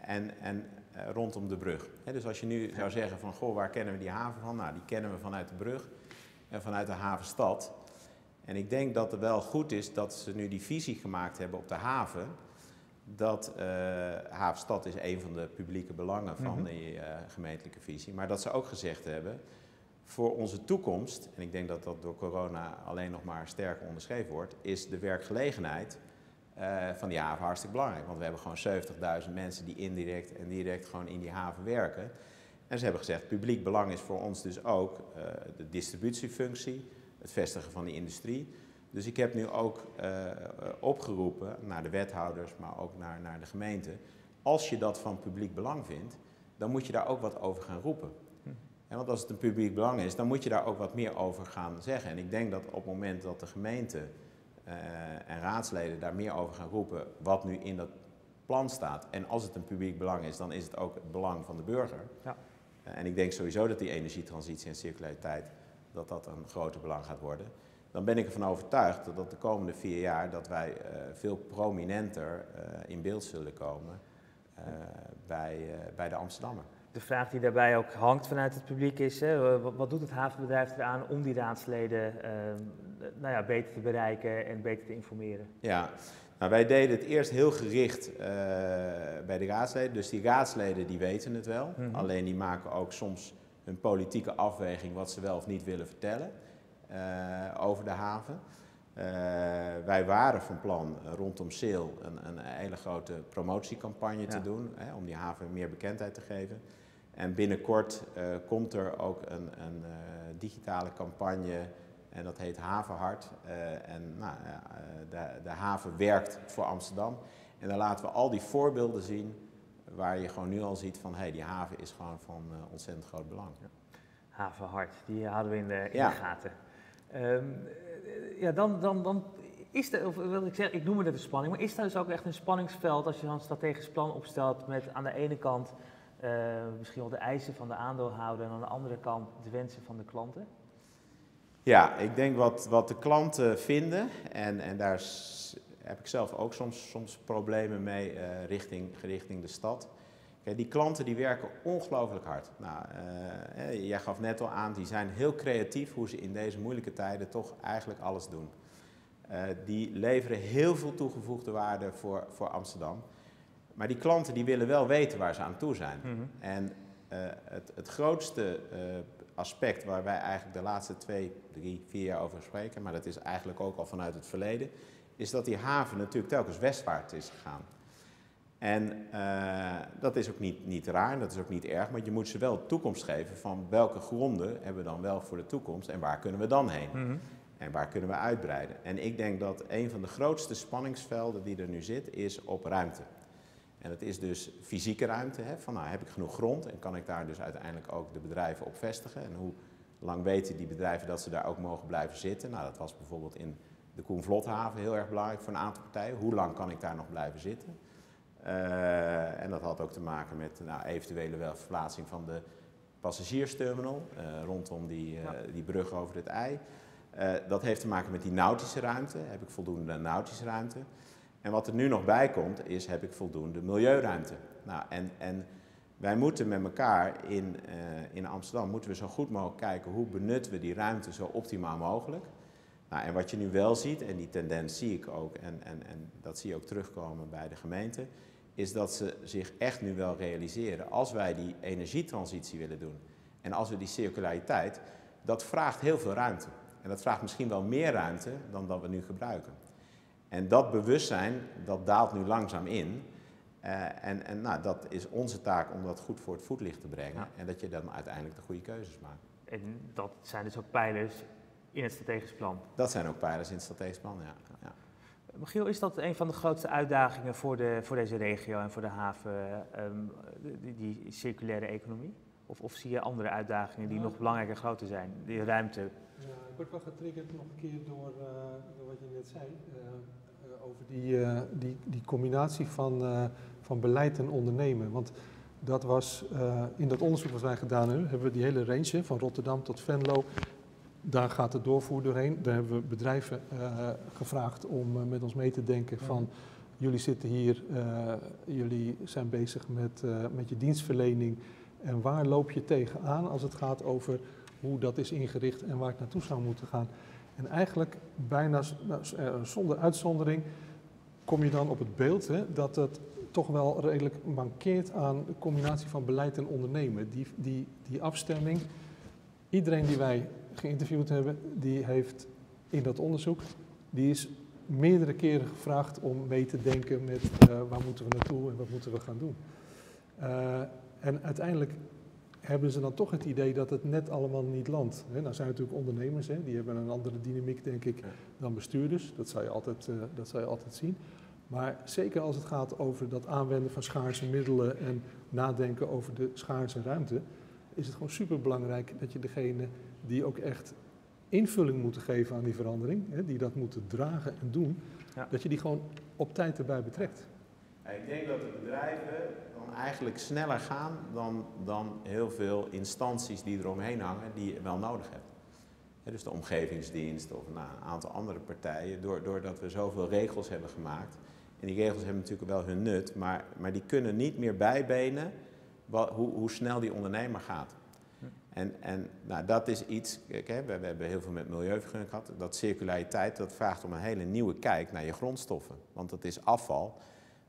en en rondom de brug. dus als je nu zou zeggen van, goh, waar kennen we die haven van? Nou, die kennen we vanuit de brug en vanuit de havenstad. En ik denk dat het wel goed is dat ze nu die visie gemaakt hebben op de haven. Dat uh, Havenstad is een van de publieke belangen van mm die uh, gemeentelijke visie. Maar dat ze ook gezegd hebben, voor onze toekomst, en ik denk dat dat door corona alleen nog maar sterker onderschreven wordt, is de werkgelegenheid uh, van die haven hartstikke belangrijk. Want we hebben gewoon 70.000 mensen die indirect en direct gewoon in die haven werken. En ze hebben gezegd, publiek belang is voor ons dus ook de distributiefunctie, het vestigen van die industrie. Dus ik heb nu ook uh, opgeroepen naar de wethouders, maar ook naar, naar de gemeente. Als je dat van publiek belang vindt, dan moet je daar ook wat over gaan roepen. Hm. want als het een publiek belang is, dan moet je daar ook wat meer over gaan zeggen. En ik denk dat op het moment dat de gemeente uh, en raadsleden daar meer over gaan roepen, wat nu in dat plan staat. En als het een publiek belang is, dan is het ook het belang van de burger. Ja. en ik denk sowieso dat die energietransitie en circulariteit dat dat een groter belang gaat worden, dan ben ik ervan overtuigd dat de komende vier jaar dat wij uh, veel prominenter uh, in beeld zullen komen uh, bij, bij de Amsterdammer. De vraag die daarbij ook hangt vanuit het publiek is, hè, wat, doet het havenbedrijf eraan om die raadsleden nou ja, beter te bereiken en beter te informeren? Ja, nou, wij deden het eerst heel gericht bij de raadsleden, dus die raadsleden die weten het wel, mm -hmm. alleen die maken ook soms een politieke afweging wat ze wel of niet willen vertellen uh, over de haven. Uh, wij waren van plan rondom Seel een, een hele grote promotiecampagne ja. te doen, hè, om die haven meer bekendheid te geven. En binnenkort uh, komt er ook een, een digitale campagne en dat heet Havenhart. en nou, de, de haven werkt voor Amsterdam. En daar laten we al die voorbeelden zien waar je gewoon nu al ziet van hey, die haven is gewoon van uh, ontzettend groot belang. Ja. Havenhart, die houden we in de, in de gaten. Um, ja, dan, dan, dan is er, of wil ik zeggen, ik noem het een spanning, maar is er dus ook echt een spanningsveld als je dan een strategisch plan opstelt met aan de ene kant uh, misschien wel de eisen van de aandeelhouder en aan de andere kant de wensen van de klanten? Ja, ik denk wat, wat de klanten vinden, en, en daar heb ik zelf ook soms, soms problemen mee uh, richting, richting de stad. Kijk, die klanten die werken ongelooflijk hard. Nou, uh, jij gaf net al aan, die zijn heel creatief hoe ze in deze moeilijke tijden toch eigenlijk alles doen. Uh, die leveren heel veel toegevoegde waarde voor, voor Amsterdam. Maar die klanten die willen wel weten waar ze aan toe zijn. Mm -hmm. En het, het grootste aspect waar wij eigenlijk de laatste twee, drie, vier jaar over spreken, maar dat is eigenlijk ook al vanuit het verleden, is dat die haven natuurlijk telkens westwaarts is gegaan. En uh, dat is ook niet, niet raar, dat is ook niet erg, maar je moet ze wel toekomst geven van welke gronden hebben we dan wel voor de toekomst en waar kunnen we dan heen? Mm -hmm. En waar kunnen we uitbreiden? En ik denk dat een van de grootste spanningsvelden die er nu zit, is op ruimte. En dat is dus fysieke ruimte. Hè, van nou, heb ik genoeg grond en kan ik daar dus uiteindelijk ook de bedrijven op vestigen? En hoe lang weten die bedrijven dat ze daar ook mogen blijven zitten? Nou, dat was bijvoorbeeld in de Koenvlothaven heel erg belangrijk voor een aantal partijen. Hoe lang kan ik daar nog blijven zitten? Uh, en dat had ook te maken met nou, eventuele verplaatsing van de passagiersterminal uh, rondom die, uh, die brug over het ei. dat heeft te maken met die nautische ruimte. Heb ik voldoende nautische ruimte? En wat er nu nog bij komt, is heb ik voldoende milieuruimte. Nou, en, en wij moeten met elkaar in, in Amsterdam moeten we zo goed mogelijk kijken hoe benutten we die ruimte zo optimaal mogelijk. Nou, en wat je nu wel ziet, en die tendens zie ik ook, en, en, en dat zie je ook terugkomen bij de gemeente, is dat ze zich echt nu wel realiseren, als wij die energietransitie willen doen en als we die circulariteit, dat vraagt heel veel ruimte. En dat vraagt misschien wel meer ruimte dan dat we nu gebruiken. En dat bewustzijn, dat daalt nu langzaam in. Uh, en en nou, dat is onze taak om dat goed voor het voetlicht te brengen. Ja. En dat je dan uiteindelijk de goede keuzes maakt. En dat zijn dus ook pijlers in het strategisch plan? Dat zijn ook pijlers in het strategisch plan, ja. ja. Michiel, is dat een van de grootste uitdagingen voor, de, voor deze regio en voor de haven, um, die, die, circulaire economie? Of, of zie je andere uitdagingen die ja. nog belangrijker en groter zijn? Die ruimte? Ja, ik word wel getriggerd nog een keer door, uh, door wat je net zei. Uh, over die, uh, die, die combinatie van, uh, van beleid en ondernemen. Want dat was uh, in dat onderzoek wat wij gedaan hebben, hebben we die hele range van Rotterdam tot Venlo. Daar gaat de doorvoer doorheen. Daar hebben we bedrijven gevraagd om met ons mee te denken van jullie zitten hier, jullie zijn bezig met, met je dienstverlening. En waar loop je tegenaan als het gaat over hoe dat is ingericht en waar het naartoe zou moeten gaan? En eigenlijk bijna nou, zonder uitzondering kom je dan op het beeld hè, dat het toch wel redelijk mankeert aan de combinatie van beleid en ondernemen. Die, die, die afstemming, iedereen die wij geïnterviewd hebben, die heeft in dat onderzoek, die is meerdere keren gevraagd om mee te denken met uh, waar moeten we naartoe en wat moeten we gaan doen. Uh, en uiteindelijk hebben ze dan toch het idee dat het net allemaal niet landt. Nou zijn natuurlijk ondernemers, die hebben een andere dynamiek denk ik dan bestuurders. Dat zou je altijd, uh, dat zou je altijd zien. Maar zeker als het gaat over dat aanwenden van schaarse middelen en nadenken over de schaarse ruimte, is het gewoon superbelangrijk dat je degene die ook echt invulling moeten geven aan die verandering, he, die dat moeten dragen en doen, ja. dat je die gewoon op tijd erbij betrekt. Ik denk dat de bedrijven dan eigenlijk sneller gaan dan, dan heel veel instanties die eromheen hangen, die je wel nodig hebt. dus de omgevingsdienst of nou, een aantal andere partijen, doordat we zoveel regels hebben gemaakt. En die regels hebben natuurlijk wel hun nut, maar, maar die kunnen niet meer bijbenen wat, hoe, hoe snel die ondernemer gaat. En, en nou, dat is iets, kijk, hè, we, hebben heel veel met milieuvergunning gehad, dat circulariteit, dat vraagt om een hele nieuwe kijk naar je grondstoffen. Want dat is afval.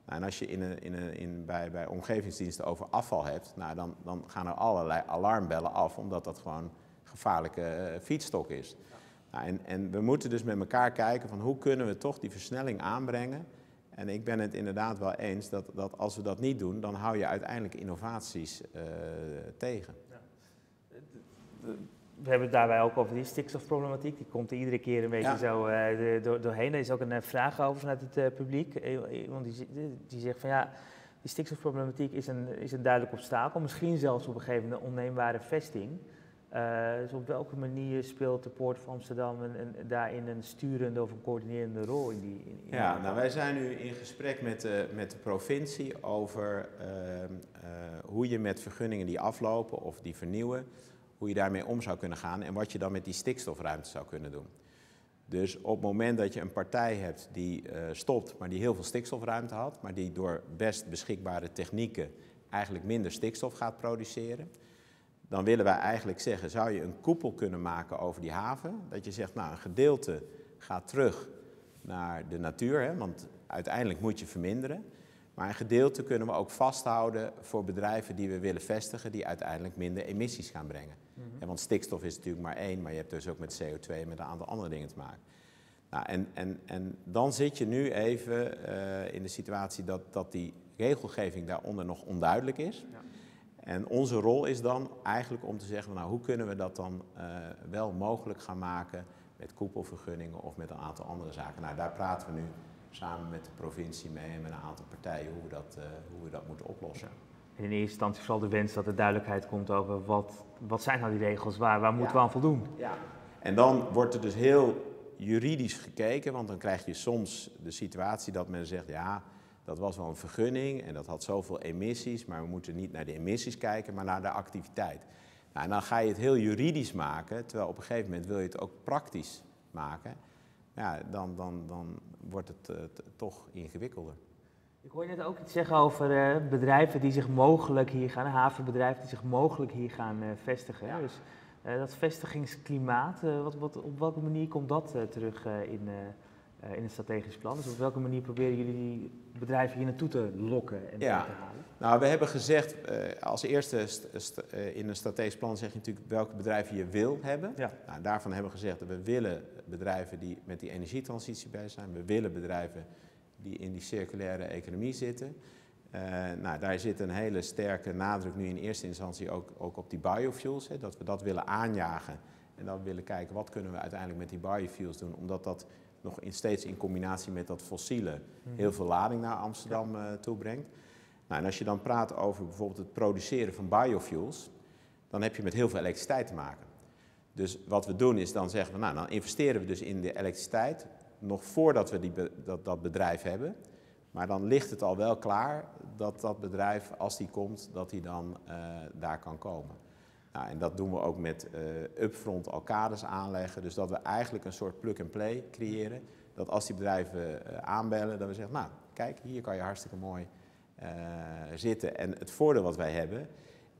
Nou, en als je in een, in een, in, bij, bij omgevingsdiensten over afval hebt, nou, dan, dan gaan er allerlei alarmbellen af, omdat dat gewoon gevaarlijke uh, fietsstok is. Nou, en, en we moeten dus met elkaar kijken van hoe kunnen we toch die versnelling aanbrengen. En ik ben het inderdaad wel eens dat, dat als we dat niet doen, dan hou je uiteindelijk innovaties uh, tegen. We hebben het daarbij ook over die stikstofproblematiek. Die komt er iedere keer een beetje ja. zo uh, de, door, doorheen. Er is ook een uh, vraag over vanuit het uh, publiek. Iemand die, die zegt van ja, die stikstofproblematiek is een, is een duidelijk obstakel. Misschien zelfs op een gegeven moment een onneembare vesting. dus op welke manier speelt de Poort van Amsterdam een, een, daarin een sturende of een coördinerende rol in die? In, in ja, nou wij zijn nu in gesprek met de, met de provincie over hoe je met vergunningen die aflopen of die vernieuwen hoe je daarmee om zou kunnen gaan en wat je dan met die stikstofruimte zou kunnen doen. Dus op het moment dat je een partij hebt die uh, stopt, maar die heel veel stikstofruimte had, maar die door best beschikbare technieken eigenlijk minder stikstof gaat produceren, dan willen wij eigenlijk zeggen, zou je een koepel kunnen maken over die haven? Dat je zegt, nou een gedeelte gaat terug naar de natuur, hè, want uiteindelijk moet je verminderen. Maar een gedeelte kunnen we ook vasthouden voor bedrijven die we willen vestigen, die uiteindelijk minder emissies gaan brengen. Mm want stikstof is natuurlijk maar één, maar je hebt dus ook met CO2 en met een aantal andere dingen te maken. Nou, en, en, en dan zit je nu even uh, in de situatie dat, dat die regelgeving daaronder nog onduidelijk is. Ja. En onze rol is dan eigenlijk om te zeggen, nou, hoe kunnen we dat dan uh, wel mogelijk gaan maken met koepelvergunningen of met een aantal andere zaken. Nou, daar praten we nu samen met de provincie mee en met een aantal partijen hoe we dat, uh, hoe we dat moeten oplossen. In eerste instantie vooral de wens dat er duidelijkheid komt over wat, wat zijn nou die regels, waar, waar moeten we aan voldoen? Ja, en dan wordt er dus heel juridisch gekeken, want dan krijg je soms de situatie dat men zegt, ja, dat was wel een vergunning en dat had zoveel emissies, maar we moeten niet naar de emissies kijken, maar naar de activiteit. Nou, en dan ga je het heel juridisch maken, terwijl op een gegeven moment wil je het ook praktisch maken. Ja, dan, dan, dan wordt het uh, toch ingewikkelder. Ik hoor je net ook iets zeggen over uh, bedrijven die zich mogelijk hier gaan, havenbedrijven die zich mogelijk hier gaan uh, vestigen. Ja. Dus dat vestigingsklimaat, wat, wat, op welke manier komt dat terug in, in het strategisch plan? Dus op welke manier proberen jullie die bedrijven hier naartoe te lokken en ja. te halen? Nou, we hebben gezegd, als eerste in een strategisch plan zeg je natuurlijk welke bedrijven je wil hebben. Ja. Nou, daarvan hebben we gezegd dat we willen bedrijven die met die energietransitie bezig zijn. We willen bedrijven die in die circulaire economie zitten. nou, daar zit een hele sterke nadruk nu in eerste instantie ook, ook op die biofuels. Hè, dat we dat willen aanjagen. En we willen kijken wat kunnen we uiteindelijk met die biofuels doen. Omdat dat nog in, steeds in combinatie met dat fossiele mhm. heel veel lading naar Amsterdam uh, toe brengt. Nou, en als je dan praat over bijvoorbeeld het produceren van biofuels, dan heb je met heel veel elektriciteit te maken. Dus wat we doen is dan zeggen we, nou dan investeren we dus in de elektriciteit, nog voordat we die, dat, dat bedrijf hebben. Maar dan ligt het al wel klaar dat dat bedrijf, als die komt, dat die dan uh, daar kan komen. Nou, en dat doen we ook met uh, upfront arcades aanleggen. Dus dat we eigenlijk een soort plug-and-play creëren. Dat als die bedrijven uh, aanbellen, dat we zeggen, nou kijk, hier kan je hartstikke mooi zitten. En het voordeel wat wij hebben,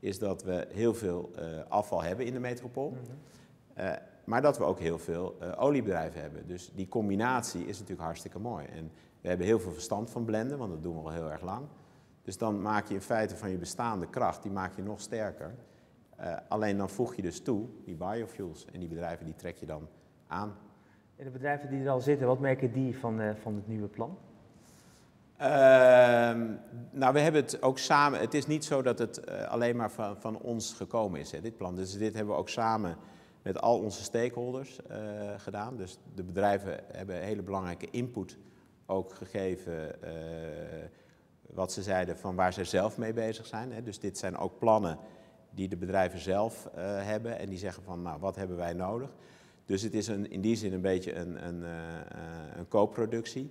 is dat we heel veel afval hebben in de metropool. Mm -hmm. Maar dat we ook heel veel oliebedrijven hebben. Dus die combinatie is natuurlijk hartstikke mooi. En we hebben heel veel verstand van blenden, want dat doen we al heel erg lang. Dus dan maak je in feite van je bestaande kracht, die maak je nog sterker. Uh, alleen dan voeg je dus toe die biofuels en die bedrijven die trek je dan aan. En de bedrijven die er al zitten, wat merken die van, uh, van het nieuwe plan? Uh, nou, we hebben het ook samen. Het is niet zo dat het alleen maar van, van ons gekomen is, hè, dit plan. Dus dit hebben we ook samen met al onze stakeholders gedaan. Dus de bedrijven hebben hele belangrijke input ook gegeven. wat ze zeiden van waar ze zelf mee bezig zijn. Hè. Dus dit zijn ook plannen die de bedrijven zelf uh, hebben en die zeggen van nou wat hebben wij nodig. Dus het is een, in die zin een beetje een, een, een co-productie.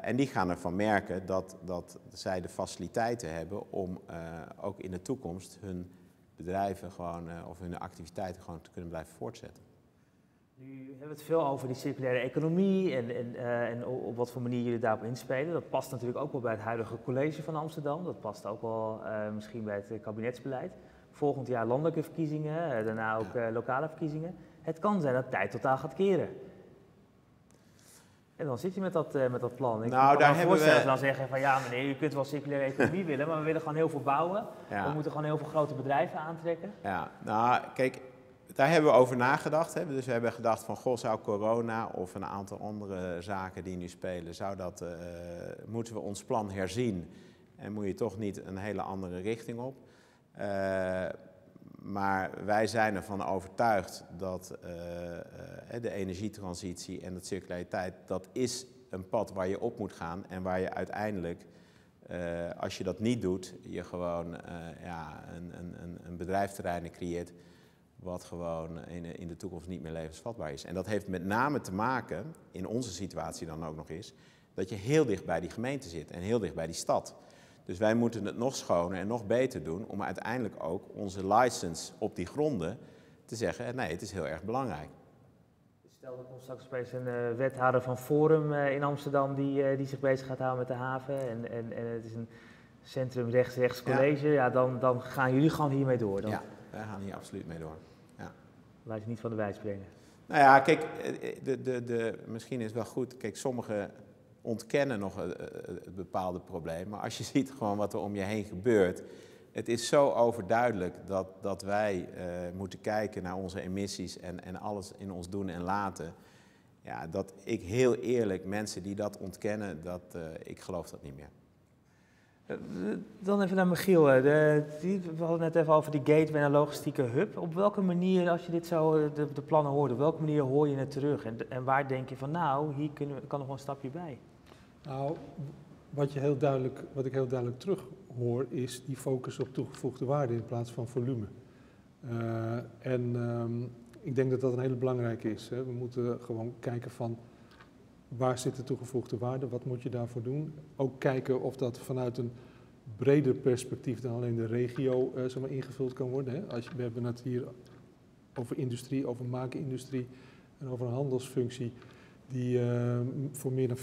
En die gaan ervan merken dat, dat zij de faciliteiten hebben om ook in de toekomst hun bedrijven gewoon, of hun activiteiten gewoon te kunnen blijven voortzetten. Nu hebben we het veel over die circulaire economie en, en, en op wat voor manier jullie daarop inspelen. Dat past natuurlijk ook wel bij het huidige college van Amsterdam. Dat past ook wel misschien bij het kabinetsbeleid volgend jaar landelijke verkiezingen, eh, daarna ook lokale verkiezingen. Het kan zijn dat tijd totaal gaat keren. En dan zit je met dat, uh, met dat plan. Ik nou, kan daar me voorstellen we... dan zeggen van ja meneer, u kunt wel circulaire economie willen, maar we willen gewoon heel veel bouwen. Ja. We moeten gewoon heel veel grote bedrijven aantrekken. Ja, nou kijk, daar hebben we over nagedacht. Hè. Dus we hebben gedacht van, goh, zou corona of een aantal andere zaken die nu spelen, zou dat, uh, moeten we ons plan herzien? En moet je toch niet een hele andere richting op? Uh, maar wij zijn ervan overtuigd dat uh, uh, de energietransitie en de circulariteit, dat is een pad waar je op moet gaan en waar je uiteindelijk, als je dat niet doet, je gewoon ja, een, een, een bedrijfterrein creëert wat gewoon in, in de toekomst niet meer levensvatbaar is. En dat heeft met name te maken, in onze situatie dan ook nog eens, dat je heel dicht bij die gemeente zit en heel dicht bij die stad. Dus wij moeten het nog schoner en nog beter doen om uiteindelijk ook onze license op die gronden te zeggen, nee, het is heel erg belangrijk. Stel, er komt straks opeens een uh, wethouder van Forum uh, in Amsterdam die, uh, die zich bezig gaat houden met de haven. En, en, en het is een centrum rechts-rechts college. Ja, ja dan, dan gaan jullie gewoon hiermee door. Dan... Ja, wij gaan hier absoluut mee door. Ja. Laat je niet van de wijs brengen. Nou ja, kijk, de, de, de, misschien is het wel goed. Kijk, sommigen ontkennen nog het bepaalde probleem. Maar als je ziet gewoon wat er om je heen gebeurt. Het is zo overduidelijk dat, dat wij uh, moeten kijken naar onze emissies en, en alles in ons doen en laten. Ja, dat ik heel eerlijk, mensen die dat ontkennen, dat, ik geloof dat niet meer. Dan even naar Michiel. De, die, we hadden net even over die gateway en logistieke hub. Op welke manier, als je dit zo, de, plannen hoort, op welke manier hoor je het terug? En, en waar denk je van, nou, hier kunnen, kan nog een stapje bij? Nou, wat, je heel duidelijk, wat ik heel duidelijk terug hoor, is die focus op toegevoegde waarde in plaats van volume. Uh, en um, ik denk dat dat een hele belangrijke is. Hè. We moeten gewoon kijken van waar zit de toegevoegde waarde, wat moet je daarvoor doen. Ook kijken of dat vanuit een breder perspectief dan alleen de regio uh, maar, ingevuld kan worden. Hè. Als we hebben het hier over industrie, over maakindustrie en over een handelsfunctie die uh, voor meer dan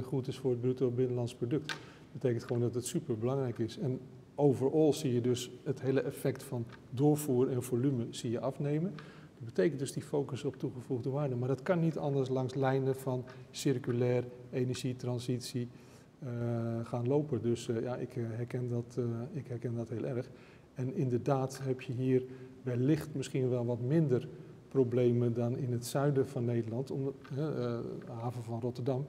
34% goed is voor het bruto binnenlands product. Dat betekent gewoon dat het super belangrijk is. En overal zie je dus het hele effect van doorvoer en volume zie je afnemen. Dat betekent dus die focus op toegevoegde waarde. Maar dat kan niet anders langs lijnen van circulair, energietransitie uh, gaan lopen. Dus ja, ik herken, dat, ik herken dat heel erg. En inderdaad heb je hier wellicht misschien wel wat minder problemen dan in het zuiden van Nederland, om, de haven van Rotterdam.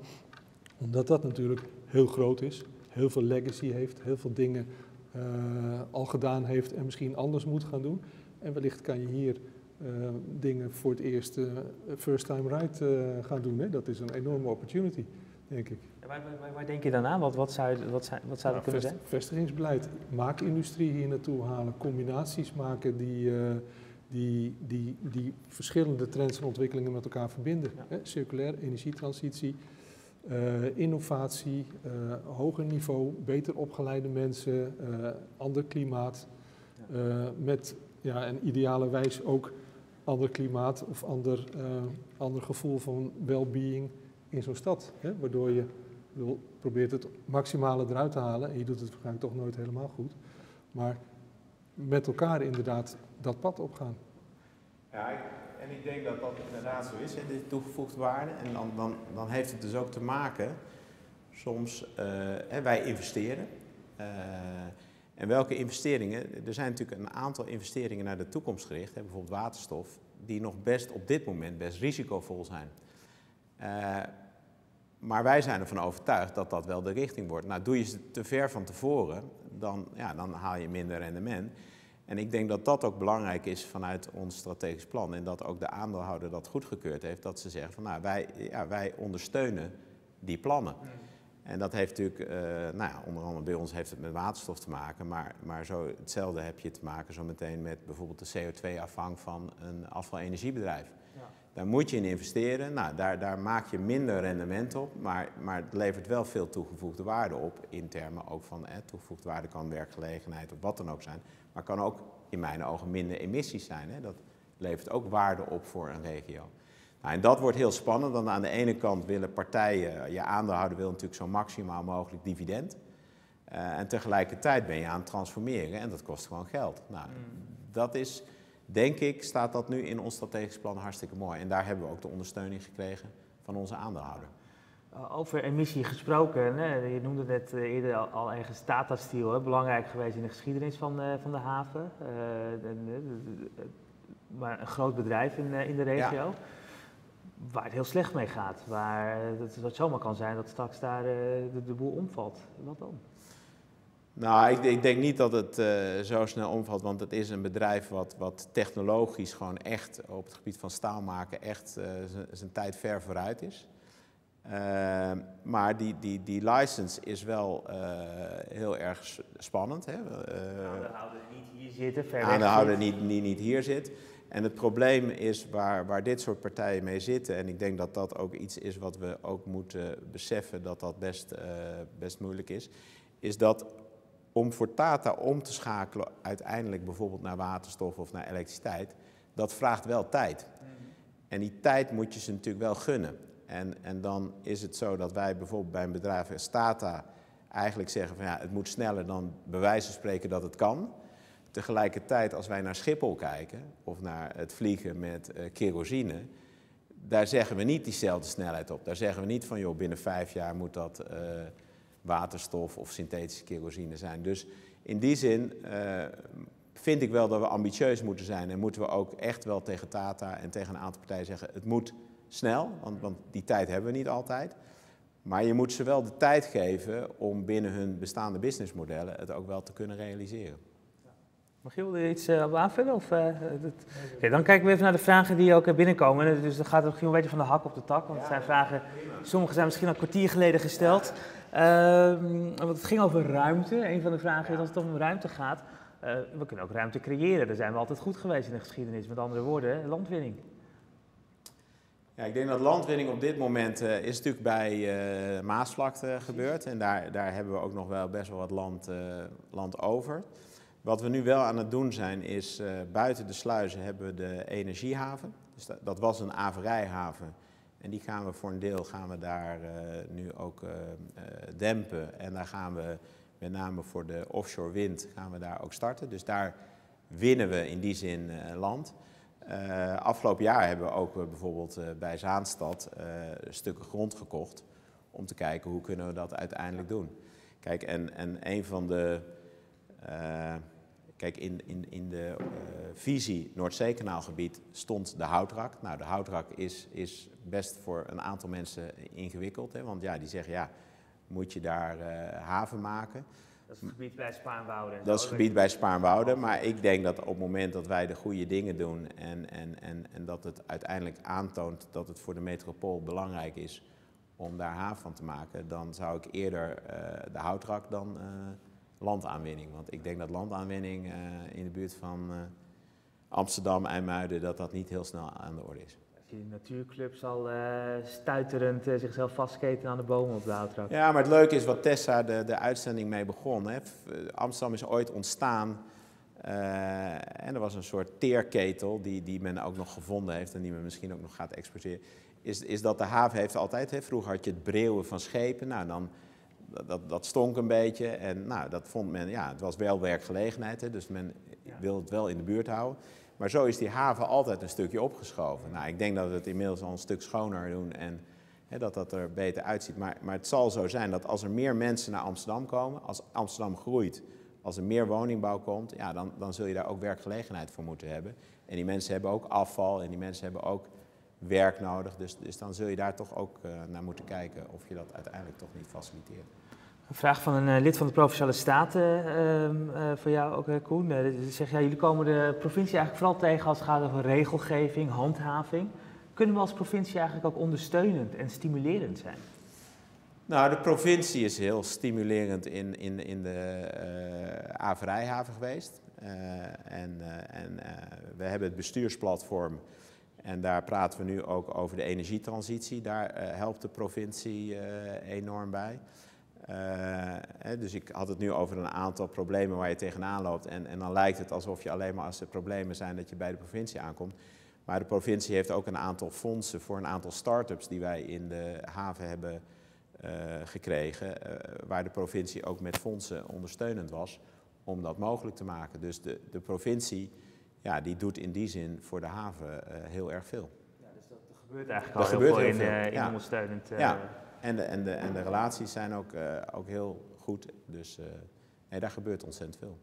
Omdat dat natuurlijk heel groot is, heel veel legacy heeft, heel veel dingen al gedaan heeft en misschien anders moet gaan doen. En wellicht kan je hier uh, dingen voor het eerst uh, first time right gaan doen. Hè? Dat is een enorme opportunity, denk ik. Waar, waar, waar, denk je dan aan? Wat, wat zou, wat zou, wat zou nou, dat kunnen vest, zijn? Vestigingsbeleid, maakindustrie hier naartoe halen, combinaties maken die, die, die, die verschillende trends en ontwikkelingen met elkaar verbinden. Ja. Hè? Circulair, energietransitie, innovatie, hoger niveau, beter opgeleide mensen, ander klimaat. Ja. met ja, en idealerwijs ook ander klimaat of ander, ander gevoel van well-being in zo'n stad. Hè? Waardoor je bedoel, probeert het maximale eruit te halen en je doet het waarschijnlijk toch nooit helemaal goed. Maar met elkaar inderdaad dat pad opgaan. Ja, en ik denk dat dat inderdaad zo is, hè, de toegevoegde waarde. En dan, dan, dan heeft het dus ook te maken, soms, hè, wij investeren. Uh, en welke investeringen? Er zijn natuurlijk een aantal investeringen naar de toekomst gericht, bijvoorbeeld waterstof, die nog best op dit moment best risicovol zijn. Uh, maar wij zijn ervan overtuigd dat dat wel de richting wordt. Nou, doe je ze te ver van tevoren, dan, ja, dan haal je minder rendement. En ik denk dat dat ook belangrijk is vanuit ons strategisch plan. En dat ook de aandeelhouder dat goedgekeurd heeft. Dat ze zeggen van nou, wij, ja, wij ondersteunen die plannen. En dat heeft natuurlijk, uh, nou ja, onder andere bij ons heeft het met waterstof te maken, maar, maar zo hetzelfde heb je te maken zometeen met bijvoorbeeld de CO2-afvang van een afvalenergiebedrijf. Ja. Daar moet je in investeren, nou, daar, daar maak je minder rendement op, maar, maar het levert wel veel toegevoegde waarde op, in termen ook van eh, toegevoegde waarde kan werkgelegenheid of wat dan ook zijn, maar kan ook in mijn ogen minder emissies zijn. Hè. Dat levert ook waarde op voor een regio. Nou, en dat wordt heel spannend, want aan de ene kant willen partijen, je aandeelhouder wil natuurlijk zo maximaal mogelijk dividend. Uh, en tegelijkertijd ben je aan het transformeren en dat kost gewoon geld. Nou, mm. dat is, denk ik, staat dat nu in ons strategisch plan hartstikke mooi. En daar hebben we ook de ondersteuning gekregen van onze aandeelhouder. Uh, over emissie gesproken, hè? je noemde net uh, eerder al, ergens Tata Steel, hè? belangrijk geweest in de geschiedenis van, van de haven. maar een groot bedrijf in, in de regio. Ja waar het heel slecht mee gaat. Waar het, het zomaar kan zijn dat straks daar de, de, boel omvalt. Wat dan? Nou, ik, ik denk niet dat het uh, zo snel omvalt, want het is een bedrijf wat, wat technologisch gewoon echt op het gebied van staal maken echt uh, zijn tijd ver vooruit is. Maar die, die, die license is wel heel erg spannend. Hè? aandeelhouder niet hier zitten, ver Aandeelhouder niet, niet, niet hier zit. En het probleem is waar, waar dit soort partijen mee zitten, en ik denk dat dat ook iets is wat we ook moeten beseffen, dat dat best, uh, best moeilijk is, is dat om voor Tata om te schakelen uiteindelijk bijvoorbeeld naar waterstof of naar elektriciteit, dat vraagt wel tijd. En die tijd moet je ze natuurlijk wel gunnen. En, en dan is het zo dat wij bijvoorbeeld bij een bedrijf als Tata eigenlijk zeggen van ja, het moet sneller dan bij wijze van spreken dat het kan. Tegelijkertijd als wij naar Schiphol kijken of naar het vliegen met uh, kerosine, daar zeggen we niet diezelfde snelheid op. Daar zeggen we niet van joh, binnen vijf jaar moet dat uh, waterstof of synthetische kerosine zijn. Dus in die zin uh, vind ik wel dat we ambitieus moeten zijn en moeten we ook echt wel tegen Tata en tegen een aantal partijen zeggen het moet snel, want, want die tijd hebben we niet altijd. Maar je moet ze wel de tijd geven om binnen hun bestaande businessmodellen het ook wel te kunnen realiseren. Je er iets uh, op aanvullen? Of, uh, dan kijken we even naar de vragen die ook binnenkomen. Dus dan gaat het een beetje van de hak op de tak. Want het zijn vragen, sommige zijn misschien al kwartier geleden gesteld. Uh, want het ging over ruimte. Een van de vragen is als het om ruimte gaat. Uh, we kunnen ook ruimte creëren. Daar zijn we altijd goed geweest in de geschiedenis. Met andere woorden, landwinning. Ja, ik denk dat landwinning op dit moment uh, is natuurlijk bij uh, Maasvlakte gebeurd. En daar, daar hebben we ook nog wel best wel wat land, uh, land over. Wat we nu wel aan het doen zijn, is buiten de sluizen hebben we de energiehaven. Dus dat, dat, was een averijhaven. En die gaan we voor een deel gaan we daar nu ook dempen. En daar gaan we met name voor de offshore wind gaan we daar ook starten. Dus daar winnen we in die zin land. Uh, afgelopen jaar hebben we ook uh, bijvoorbeeld uh, bij Zaanstad stukken grond gekocht om te kijken hoe kunnen we dat uiteindelijk doen. Kijk, en, en een van de. kijk, in, in, in de visie Noordzeekanaalgebied stond de houtrak. Nou, de houtrak is, is best voor een aantal mensen ingewikkeld. Hè, want ja, die zeggen ja, moet je daar haven maken? Dat is het gebied bij Spaarnwoude. Dat is het gebied bij Spaarnwoude. Maar ik denk dat op het moment dat wij de goede dingen doen en, en, en, en dat het uiteindelijk aantoont dat het voor de metropool belangrijk is om daar haven van te maken, dan zou ik eerder uh, de houtrak dan uh, landaanwinning. Want ik denk dat landaanwinning uh, in de buurt van Amsterdam, IJmuiden, dat dat niet heel snel aan de orde is die natuurclubs al uh, stuiterend uh, zichzelf vastketen aan de bomen op de houtrak. Ja, maar het leuke is wat Tessa de, de uitzending mee begon. Hè. Amsterdam is ooit ontstaan uh, en er was een soort teerketel die, die men ook nog gevonden heeft en die men misschien ook nog gaat exporteren. Is, is dat de haven heeft altijd, hè, vroeger had je het breeuwen van schepen, nou dan, dat, dat stonk een beetje en nou, dat vond men, ja, het was wel werkgelegenheid, hè, dus men ja. wil het wel in de buurt houden. Maar zo is die haven altijd een stukje opgeschoven. Nou, ik denk dat we het inmiddels al een stuk schoner doen en hè, dat dat er beter uitziet. Maar, maar het zal zo zijn dat als er meer mensen naar Amsterdam komen, als Amsterdam groeit, als er meer woningbouw komt, ja, dan, dan zul je daar ook werkgelegenheid voor moeten hebben. En die mensen hebben ook afval en die mensen hebben ook werk nodig. Dus, dus dan zul je daar toch ook uh, naar moeten kijken of je dat uiteindelijk toch niet faciliteert. Een vraag van een uh, lid van de Provinciale Staten uh, voor jou ook, Koen. zeg, ja, jullie komen de provincie eigenlijk vooral tegen als het gaat over regelgeving, handhaving. Kunnen we als provincie eigenlijk ook ondersteunend en stimulerend zijn? Nou, de provincie is heel stimulerend in, in, in de averijhaven geweest. en en we hebben het bestuursplatform en daar praten we nu ook over de energietransitie. Daar helpt de provincie enorm bij. Uh, dus ik had het nu over een aantal problemen waar je tegenaan loopt. En, en dan lijkt het alsof je alleen maar als er problemen zijn dat je bij de provincie aankomt. Maar de provincie heeft ook een aantal fondsen voor een aantal start-ups die wij in de haven hebben uh, gekregen. Uh, waar de provincie ook met fondsen ondersteunend was om dat mogelijk te maken. Dus de, de provincie ja, die doet in die zin voor de haven heel erg veel. Ja, dus dat gebeurt eigenlijk al heel veel in, in ja. ondersteunend. Ja. En de, en de, en de relaties zijn ook, uh, ook heel goed. Dus uh, nee, daar gebeurt ontzettend veel.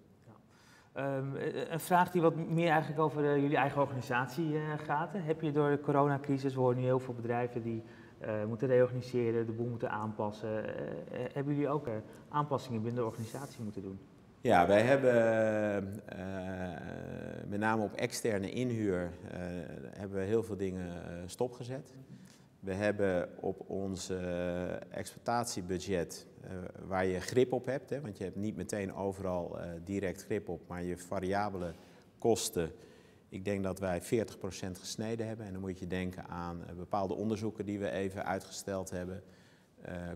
Ja. Um, een vraag die wat meer eigenlijk over uh, jullie eigen organisatie gaat. Heb je door de coronacrisis, we horen nu heel veel bedrijven die moeten reorganiseren, de boel moeten aanpassen. hebben jullie ook aanpassingen binnen de organisatie moeten doen? Ja, wij hebben met name op externe inhuur hebben we heel veel dingen stopgezet. We hebben op ons exploitatiebudget, uh, waar je grip op hebt, hè, want je hebt niet meteen overal uh, direct grip op, maar je variabele kosten, ik denk dat wij 40% gesneden hebben. En dan moet je denken aan bepaalde onderzoeken die we even uitgesteld hebben.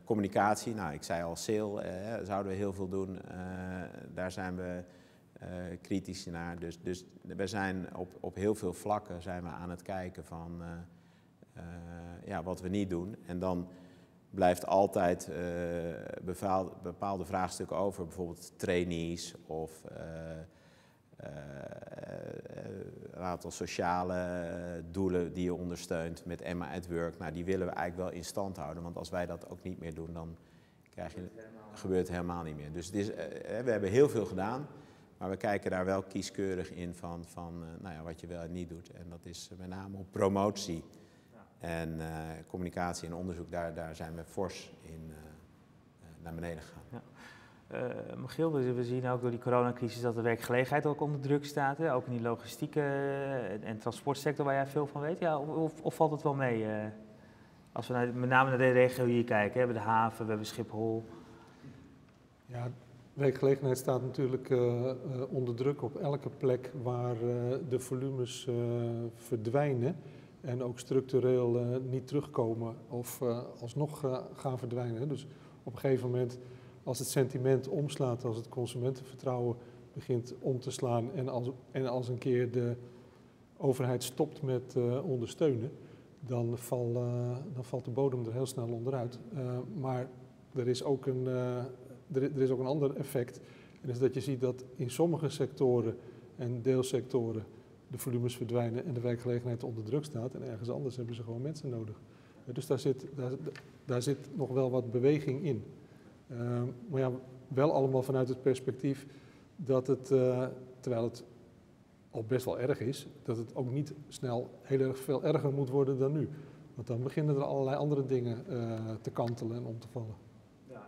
communicatie, nou ik zei al, sale zouden we heel veel doen. daar zijn we kritisch naar. Dus, dus we zijn op, op heel veel vlakken zijn we aan het kijken van ja, wat we niet doen. En dan blijft altijd bepaalde, bepaalde vraagstukken over, bijvoorbeeld trainees of een aantal sociale doelen die je ondersteunt met Emma at Work. Nou, die willen we eigenlijk wel in stand houden, want als wij dat ook niet meer doen, dan krijg je, gebeurt het helemaal niet meer. Dus het is, we hebben heel veel gedaan, maar we kijken daar wel kieskeurig in van, van nou ja, wat je wel en niet doet. En dat is met name op promotie en communicatie en onderzoek, daar, daar zijn we fors in naar beneden gegaan. Ja. Uh, Michiel, we zien ook door die coronacrisis dat de werkgelegenheid ook onder druk staat. Hè? Ook in die logistieke eh, en transportsector waar jij veel van weet. Ja, of, of valt het wel mee? Uh, als we naar, met name naar de regio hier kijken. We hebben de haven, we hebben Schiphol. Ja, werkgelegenheid staat natuurlijk uh, onder druk op elke plek waar de volumes verdwijnen. En ook structureel niet terugkomen of alsnog gaan verdwijnen. Dus op een gegeven moment als het sentiment omslaat, als het consumentenvertrouwen begint om te slaan en als, en als een keer de overheid stopt met ondersteunen, dan, dan, valt de bodem er heel snel onderuit. Maar er is, ook een, er, is ook een ander effect. En dat is dat je ziet dat in sommige sectoren en deelsectoren de volumes verdwijnen en de werkgelegenheid onder druk staat. En ergens anders hebben ze gewoon mensen nodig. Dus daar zit, daar, daar zit nog wel wat beweging in. Ehm, maar ja, wel allemaal vanuit het perspectief dat het, uh, terwijl het al best wel erg is, dat het ook niet snel heel erg veel erger moet worden dan nu. Want dan beginnen er allerlei andere dingen uh, te kantelen en om te vallen. Ja,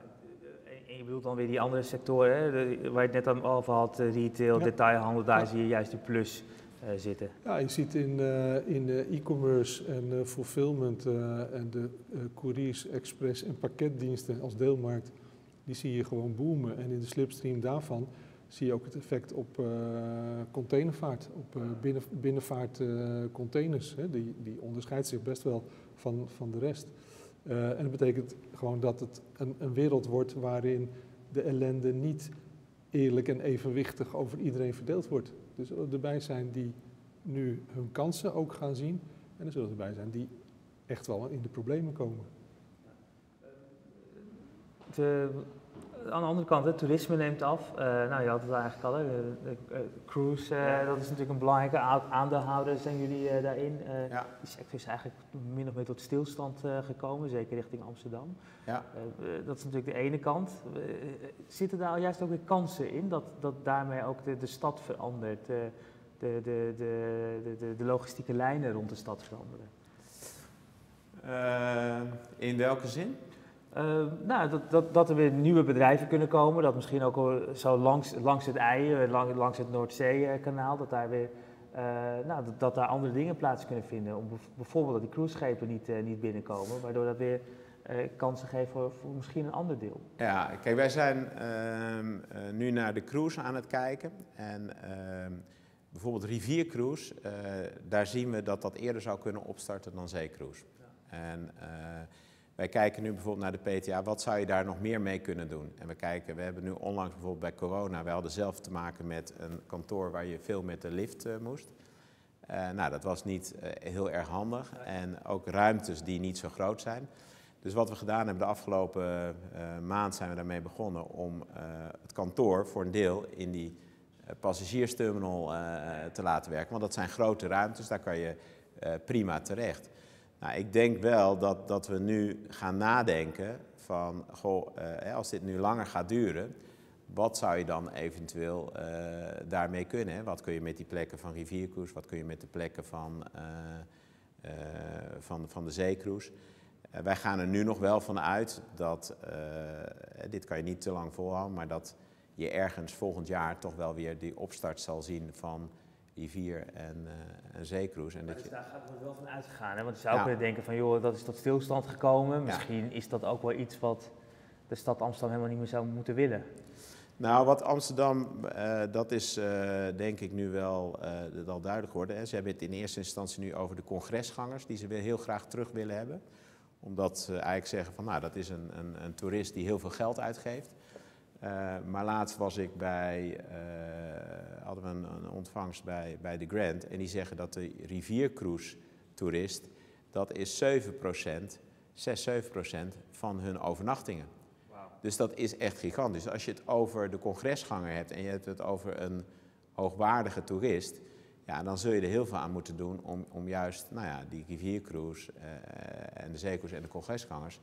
en je bedoelt dan weer die andere sectoren, hè, waar je het net al over had, retail, ja. detailhandel, daar ja. zie je juist de plus zitten. Ja, je ziet in, in e-commerce en fulfillment en de couriers, express en pakketdiensten als deelmarkt die zie je gewoon boomen. En in de slipstream daarvan zie je ook het effect op containervaart, op binnen, binnenvaartcontainers. Uh, die, die onderscheidt zich best wel van, van de rest. en dat betekent gewoon dat het een, een wereld wordt waarin de ellende niet eerlijk en evenwichtig over iedereen verdeeld wordt. Dus er erbij zijn die nu hun kansen ook gaan zien. En er zullen erbij zijn die echt wel in de problemen komen. Aan de andere kant, het toerisme neemt af. Uh, nou, je had het eigenlijk al, de, de, de cruise, uh, dat is natuurlijk een belangrijke aandeelhouder, zijn jullie uh, daarin. Ja. Die sector is eigenlijk min of meer tot stilstand gekomen, zeker richting Amsterdam. Ja. dat is natuurlijk de ene kant. zitten daar juist ook weer kansen in, dat, dat daarmee ook de, de stad verandert, de, de, de, de, de, logistieke lijnen rond de stad veranderen? in welke zin? Uh, nou, dat, dat, dat, er weer nieuwe bedrijven kunnen komen, dat misschien ook zo langs, langs het ei, eh, lang, langs het Noordzee-kanaal, dat daar weer uh, nou, dat, dat, daar andere dingen plaats kunnen vinden. Om bijvoorbeeld dat die cruiseschepen niet, uh, niet binnenkomen, waardoor dat weer kansen geeft voor, voor, misschien een ander deel. Ja, kijk, wij zijn ehm, nu naar de cruise aan het kijken. En ehm, bijvoorbeeld riviercruise, daar zien we dat dat eerder zou kunnen opstarten dan zeecruise. Ja. En, wij kijken nu bijvoorbeeld naar de PTA, wat zou je daar nog meer mee kunnen doen? En we kijken, we hebben nu onlangs bijvoorbeeld bij corona, we hadden zelf te maken met een kantoor waar je veel met de lift uh, moest. Uh, nou, dat was niet uh, heel erg handig en ook ruimtes die niet zo groot zijn. Dus wat we gedaan hebben de afgelopen maand zijn we daarmee begonnen om het kantoor voor een deel in die passagiersterminal te laten werken. Want dat zijn grote ruimtes, daar kan je prima terecht. Nou, ik denk wel dat, dat we nu gaan nadenken van, goh, eh, als dit nu langer gaat duren, wat zou je dan eventueel uh, daarmee kunnen? Wat kun je met die plekken van riviercruise, wat kun je met de plekken van, uh, van, van de zeecruise? wij gaan er nu nog wel van uit dat, dit kan je niet te lang volhouden, maar dat je ergens volgend jaar toch wel weer die opstart zal zien van I4 en, uh, en zeecruise. En dat dus je... daar gaat het wel van uitgegaan. Hè? Want je zou ja. kunnen denken van, joh, dat is tot stilstand gekomen. Misschien ja. is dat ook wel iets wat de stad Amsterdam helemaal niet meer zou moeten willen. Nou, wat Amsterdam, uh, dat is uh, denk ik nu wel, al duidelijk geworden. Hè. Ze hebben het in eerste instantie nu over de congresgangers, die ze weer heel graag terug willen hebben. Omdat ze eigenlijk zeggen van nou dat is een, een, een toerist die heel veel geld uitgeeft. Uh, maar laatst was ik bij, uh, hadden we een, een, ontvangst bij, bij de Grand en die zeggen dat de riviercruise toerist, dat is 7%, 6, 7% van hun overnachtingen. Wow. Dus dat is echt gigantisch. Als je het over de congresganger hebt en je hebt het over een hoogwaardige toerist, ja, dan zul je er heel veel aan moeten doen om, om juist nou ja, die riviercruise uh, en de zeecruise en de congresgangers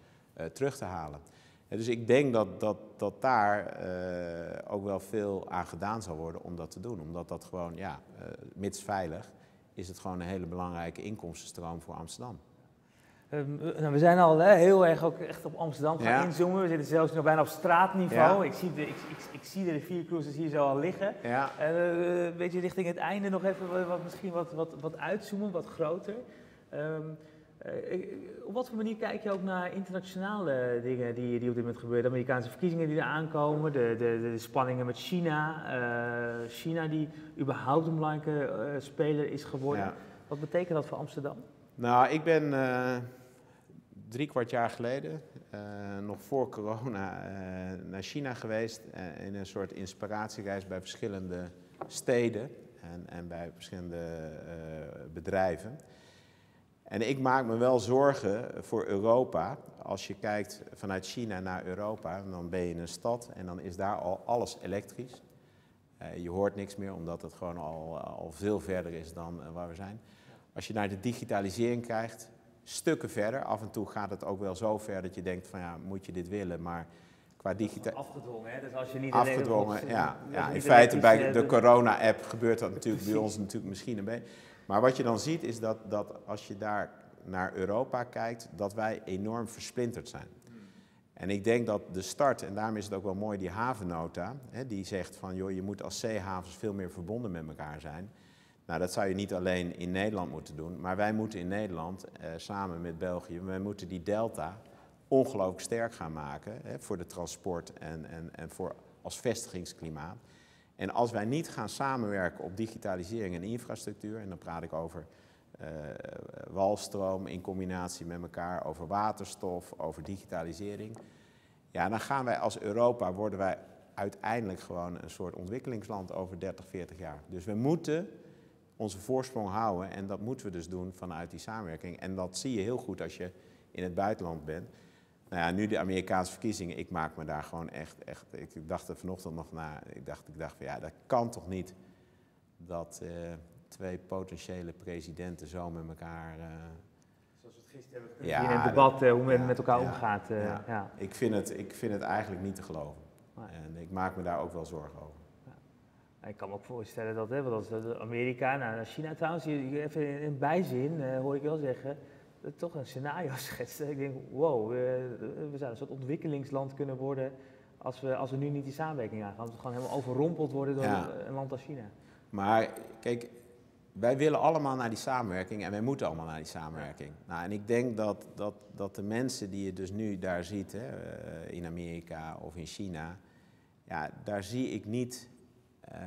terug te halen dus ik denk dat, dat, dat daar eh, ook wel veel aan gedaan zal worden om dat te doen. Omdat dat gewoon, ja, uh, mits veilig, is het gewoon een hele belangrijke inkomstenstroom voor Amsterdam. Um, nou, we zijn al hè, heel erg ook echt op Amsterdam gaan inzoomen. We zitten zelfs nog bijna op straatniveau. Ik, zie de, ik, ik, ik, zie de riviercruises hier zo al liggen. Ja. Uh, een beetje richting het einde nog even wat, misschien wat, wat, wat uitzoomen, wat groter. Um, op wat voor manier kijk je ook naar internationale dingen die, die op dit moment gebeuren? De Amerikaanse verkiezingen die er aankomen, de, de, de spanningen met China. Uh, China die überhaupt een belangrijke uh, speler is geworden. Wat betekent dat voor Amsterdam? Nou, ik ben drie kwart jaar geleden, nog voor corona, naar China geweest. in een soort inspiratiereis bij verschillende steden en, en bij verschillende bedrijven. En ik maak me wel zorgen voor Europa. Als je kijkt vanuit China naar Europa, dan ben je in een stad en dan is daar al alles elektrisch. Uh, je hoort niks meer, omdat het gewoon al, al veel verder is dan uh, waar we zijn. Als je naar de digitalisering kijkt, stukken verder. Af en toe gaat het ook wel zo ver dat je denkt van ja, moet je dit willen, maar qua digitalisering... Afgedwongen, hè? Dus als je niet Afgedwongen, ja. ja. In feite bij de corona-app gebeurt dat natuurlijk bij ons natuurlijk misschien een beetje. Maar wat je dan ziet is dat, dat als je daar naar Europa kijkt, dat wij enorm versplinterd zijn. En ik denk dat de start, en daarom is het ook wel mooi die havennota, hè, die zegt van joh, je moet als zeehavens veel meer verbonden met elkaar zijn. Nou, dat zou je niet alleen in Nederland moeten doen, maar wij moeten in Nederland eh, samen met België, wij moeten die delta ongelooflijk sterk gaan maken hè, voor de transport en, en, en voor als vestigingsklimaat. En als wij niet gaan samenwerken op digitalisering en infrastructuur, en dan praat ik over uh, walstroom in combinatie met elkaar, over waterstof, over digitalisering, ja, dan gaan wij als Europa, worden wij uiteindelijk gewoon een soort ontwikkelingsland over 30, 40 jaar. Dus we moeten onze voorsprong houden en dat moeten we dus doen vanuit die samenwerking. En dat zie je heel goed als je in het buitenland bent. Nou ja, nu de Amerikaanse verkiezingen, ik maak me daar gewoon echt, echt ik dacht er vanochtend nog na, ik dacht, ik dacht van ja, dat kan toch niet dat uh, twee potentiële presidenten zo met elkaar... Uh, Zoals we het gisteren hebben gezien ja, in het debat, uh, hoe men ja, met elkaar omgaat. ja. Ik, vind het, ik vind het eigenlijk niet te geloven. En ik maak me daar ook wel zorgen over. Ik kan me ook voorstellen dat, hè, want als Amerika, nou, naar China trouwens, even in bijzin hoor ik wel zeggen, toch een scenario schetste. Ik denk, wow, we, we zouden een soort ontwikkelingsland kunnen worden als we, als we nu niet die samenwerking aangaan. Dat we gewoon helemaal overrompeld worden door een land als China. Maar kijk, wij willen allemaal naar die samenwerking en wij moeten allemaal naar die samenwerking. Nou, en ik denk dat, dat, dat de mensen die je dus nu daar ziet, hè, eh, in Amerika of in China, ja, daar zie ik niet uh,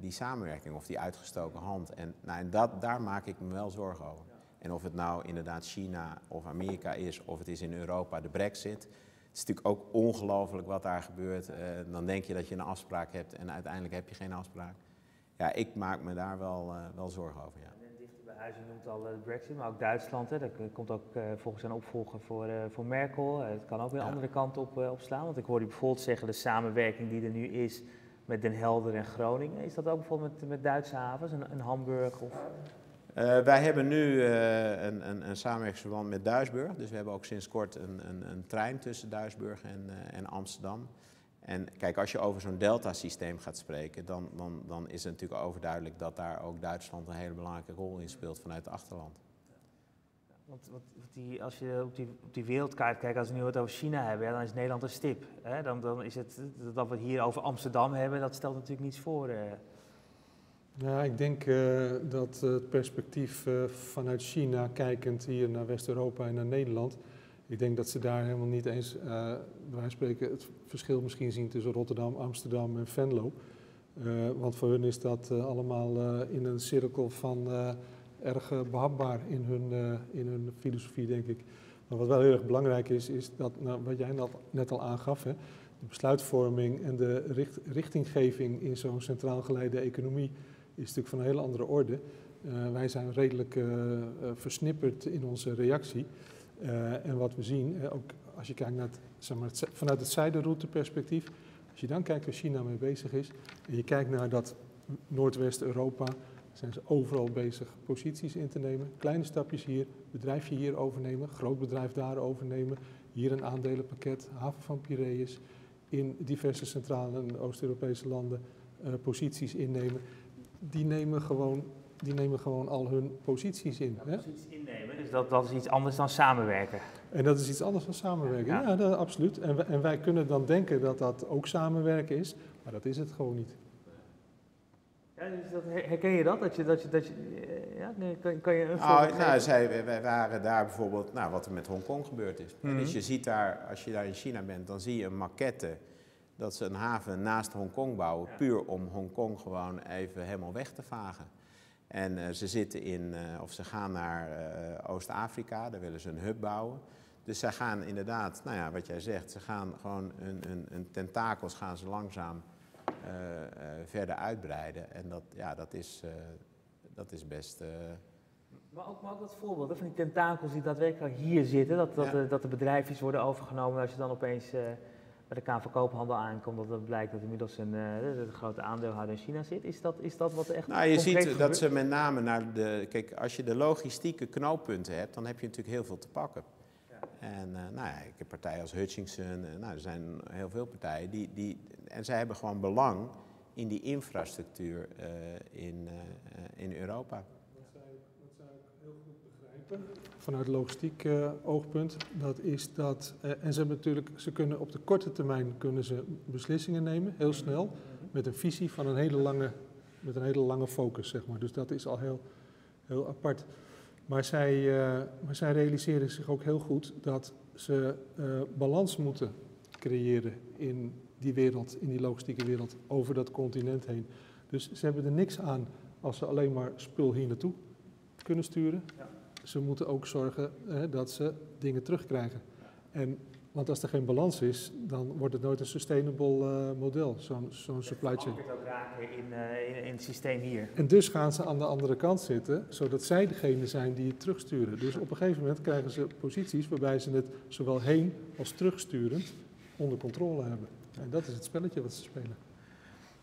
die samenwerking of die uitgestoken hand. En, nou, en dat, daar maak ik me wel zorgen over. En of het nou inderdaad China of Amerika is, of het is in Europa de brexit. Het is natuurlijk ook ongelooflijk wat daar gebeurt. Uh, dan denk je dat je een afspraak hebt en uiteindelijk heb je geen afspraak. Ja, ik maak me daar wel, uh, wel zorgen over, ja. Dichter bij huis, noemt al de brexit, maar ook Duitsland. Hè, dat komt ook uh, volgens een opvolger voor, voor Merkel. het kan ook weer een ja. andere kant op, opslaan. Want ik hoorde bijvoorbeeld zeggen, de samenwerking die er nu is met Den Helder en Groningen. Is dat ook bijvoorbeeld met, met Duitse havens, een, een Hamburg of uh, wij hebben nu uh, een, een, een, samenwerkingsverband met Duisburg. Dus we hebben ook sinds kort een, een, een trein tussen Duisburg en, uh, en, Amsterdam. En kijk, als je over zo'n delta-systeem gaat spreken, dan, dan, dan, is het natuurlijk overduidelijk dat daar ook Duitsland een hele belangrijke rol in speelt vanuit het achterland. Want, die, als je op die, op die, wereldkaart kijkt, als we nu wat over China hebben, dan is Nederland een stip. Hè? Dan, dan, is het dat we het hier over Amsterdam hebben, dat stelt natuurlijk niets voor. Ja, ik denk uh, dat het perspectief uh, vanuit China, kijkend hier naar West-Europa en naar Nederland, ik denk dat ze daar helemaal niet eens, uh, wij spreken, het verschil misschien zien tussen Rotterdam, Amsterdam en Venlo. want voor hun is dat allemaal in een cirkel van erg behapbaar in hun, in hun filosofie, denk ik. Maar wat wel heel erg belangrijk is, is dat, nou, wat jij net al aangaf, hè, de besluitvorming en de richt, richtinggeving in zo'n centraal geleide economie is natuurlijk van een hele andere orde. Uh, wij zijn redelijk uh, versnipperd in onze reactie. En wat we zien, ook als je kijkt naar het, zeg maar, het, vanuit het zijderouteperspectief, als je dan kijkt waar China mee bezig is, en je kijkt naar dat Noordwest-Europa, zijn ze overal bezig posities in te nemen. Kleine stapjes hier, bedrijfje hier overnemen, groot bedrijf daar overnemen. Hier een aandelenpakket, haven van Piraeus, in diverse centrale en Oost-Europese landen posities innemen. Die nemen gewoon die nemen gewoon al hun posities in. Ja, posities innemen, dus dat, dat is iets anders dan samenwerken. En dat is iets anders dan samenwerken, ja, ja dat, absoluut. En, en wij kunnen dan denken dat dat ook samenwerken is, maar dat is het gewoon niet. Ja, dus dat, herken je dat? Dat je, dat je, dat je, ja, nee, kan, kan je een nou, voorbeeld nou, zij, wij waren daar bijvoorbeeld, nou, wat er met Hongkong gebeurd is. Mm -hmm. Dus je ziet daar, als je daar in China bent, dan zie je een maquette dat ze een haven naast Hongkong bouwen, puur om Hongkong gewoon even helemaal weg te vagen. En uh, ze zitten in, uh, of ze gaan naar uh, Oost-Afrika, daar willen ze een hub bouwen. Dus zij gaan inderdaad, nou ja, wat jij zegt, ze gaan gewoon hun, hun, hun tentakels gaan ze langzaam verder uitbreiden. En dat, ja, dat, is, dat is best. Maar ook, maar ook dat voorbeeld van die tentakels die daadwerkelijk hier zitten, dat, dat, ja. dat de bedrijfjes worden overgenomen als je dan opeens bij de KV Koophandel aankomt, dat het blijkt dat inmiddels een, uh, de grote aandeelhouder in China zit. Is dat, is dat wat echt Nou, je ziet gebeurt? dat ze met name naar de... Kijk, als je de logistieke knooppunten hebt, dan heb je natuurlijk heel veel te pakken. Ja. En uh, nou ja, ik heb partijen als Hutchinson, uh, nou, er zijn heel veel partijen die, die... En zij hebben gewoon belang in die infrastructuur in, in Europa. Wat zij, wat zij ook heel vanuit logistiek uh, oogpunt, dat is dat, uh, en ze hebben natuurlijk, ze kunnen op de korte termijn kunnen ze beslissingen nemen, heel snel, met een visie van een hele lange, met een hele lange focus, zeg maar. Dus dat is al heel, heel apart. Maar zij, uh, maar zij realiseren zich ook heel goed dat ze balans moeten creëren in die wereld, in die logistieke wereld, over dat continent heen. Dus ze hebben er niks aan als ze alleen maar spul hier naartoe kunnen sturen. Ja ze moeten ook zorgen hè, dat ze dingen terugkrijgen. En, want als er geen balans is, dan wordt het nooit een sustainable uh, model, zo'n zo supply chain. Het ook raken in, uh, in, in, het systeem hier. En dus gaan ze aan de andere kant zitten, zodat zij degene zijn die het terugsturen. Dus op een gegeven moment krijgen ze posities waarbij ze het zowel heen als terugsturend onder controle hebben. En dat is het spelletje wat ze spelen.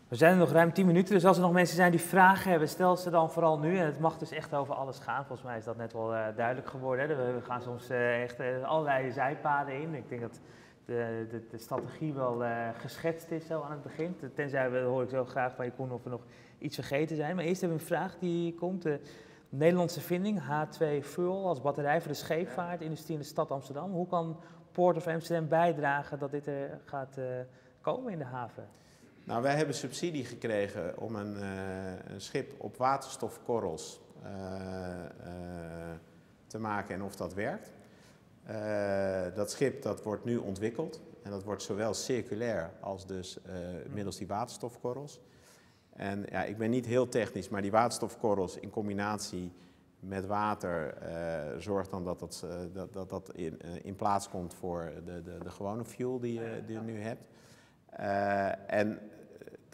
We zijn er nog ruim 10 minuten, dus als er nog mensen zijn die vragen hebben, stel ze dan vooral nu. En het mag dus echt over alles gaan. Volgens mij is dat net wel uh, duidelijk geworden. Hè. We gaan soms uh, echt uh, allerlei zijpaden in. Ik denk dat de, de, de strategie wel geschetst is zo aan het begin. Tenzij, we, hoor ik zo graag van je Koen, of we nog iets vergeten zijn. Maar eerst hebben we een vraag die komt. De Nederlandse vinding, H2 Fuel, als batterij voor de scheepvaartindustrie in de stad Amsterdam. Hoe kan Port of Amsterdam bijdragen dat dit er gaat komen in de haven? Nou, wij hebben subsidie gekregen om een, uh, een schip op waterstofkorrels uh, uh, te maken en of dat werkt. dat schip dat wordt nu ontwikkeld en dat wordt zowel circulair als dus middels die waterstofkorrels. En ja, ik ben niet heel technisch, maar die waterstofkorrels in combinatie met water zorgt dan dat dat, dat, dat, dat in, in plaats komt voor de, de, de gewone fuel die, die je nu hebt. Uh, en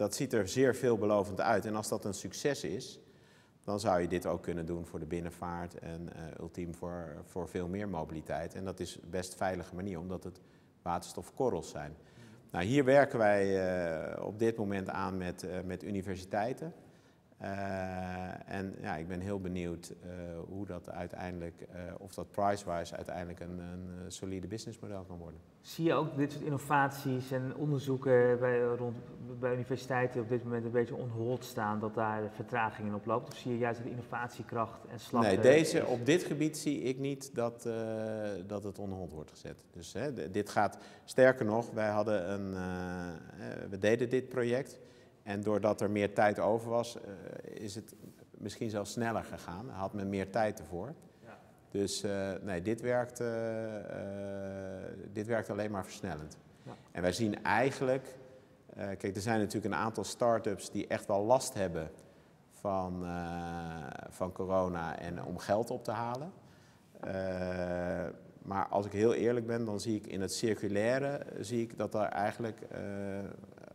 dat ziet er zeer veelbelovend uit. En als dat een succes is, dan zou je dit ook kunnen doen voor de binnenvaart en uh, ultiem voor, voor veel meer mobiliteit. En dat is best veilige manier, omdat het waterstofkorrels zijn. Nou, hier werken wij uh, op dit moment aan met, uh, met universiteiten. En ja, ik ben heel benieuwd hoe dat uiteindelijk, of dat price-wise uiteindelijk een, een solide businessmodel kan worden. Zie je ook dit soort innovaties en onderzoeken bij, rond, bij universiteiten op dit moment een beetje onhold staan, dat daar vertraging in oploopt? Of zie je juist de innovatiekracht en slag? Nee, deze, op dit gebied zie ik niet dat, dat het onhold wordt gezet. Dus hè, dit gaat, sterker nog, wij hadden een, we deden dit project en doordat er meer tijd over was, uh, is het misschien zelfs sneller gegaan. Had men meer tijd ervoor. Dus uh, nee, dit werkt, uh, dit werkt alleen maar versnellend. Ja. En wij zien eigenlijk, kijk, er zijn natuurlijk een aantal start-ups die echt wel last hebben van, van corona en om geld op te halen. maar als ik heel eerlijk ben, dan zie ik in het circulaire zie ik dat er eigenlijk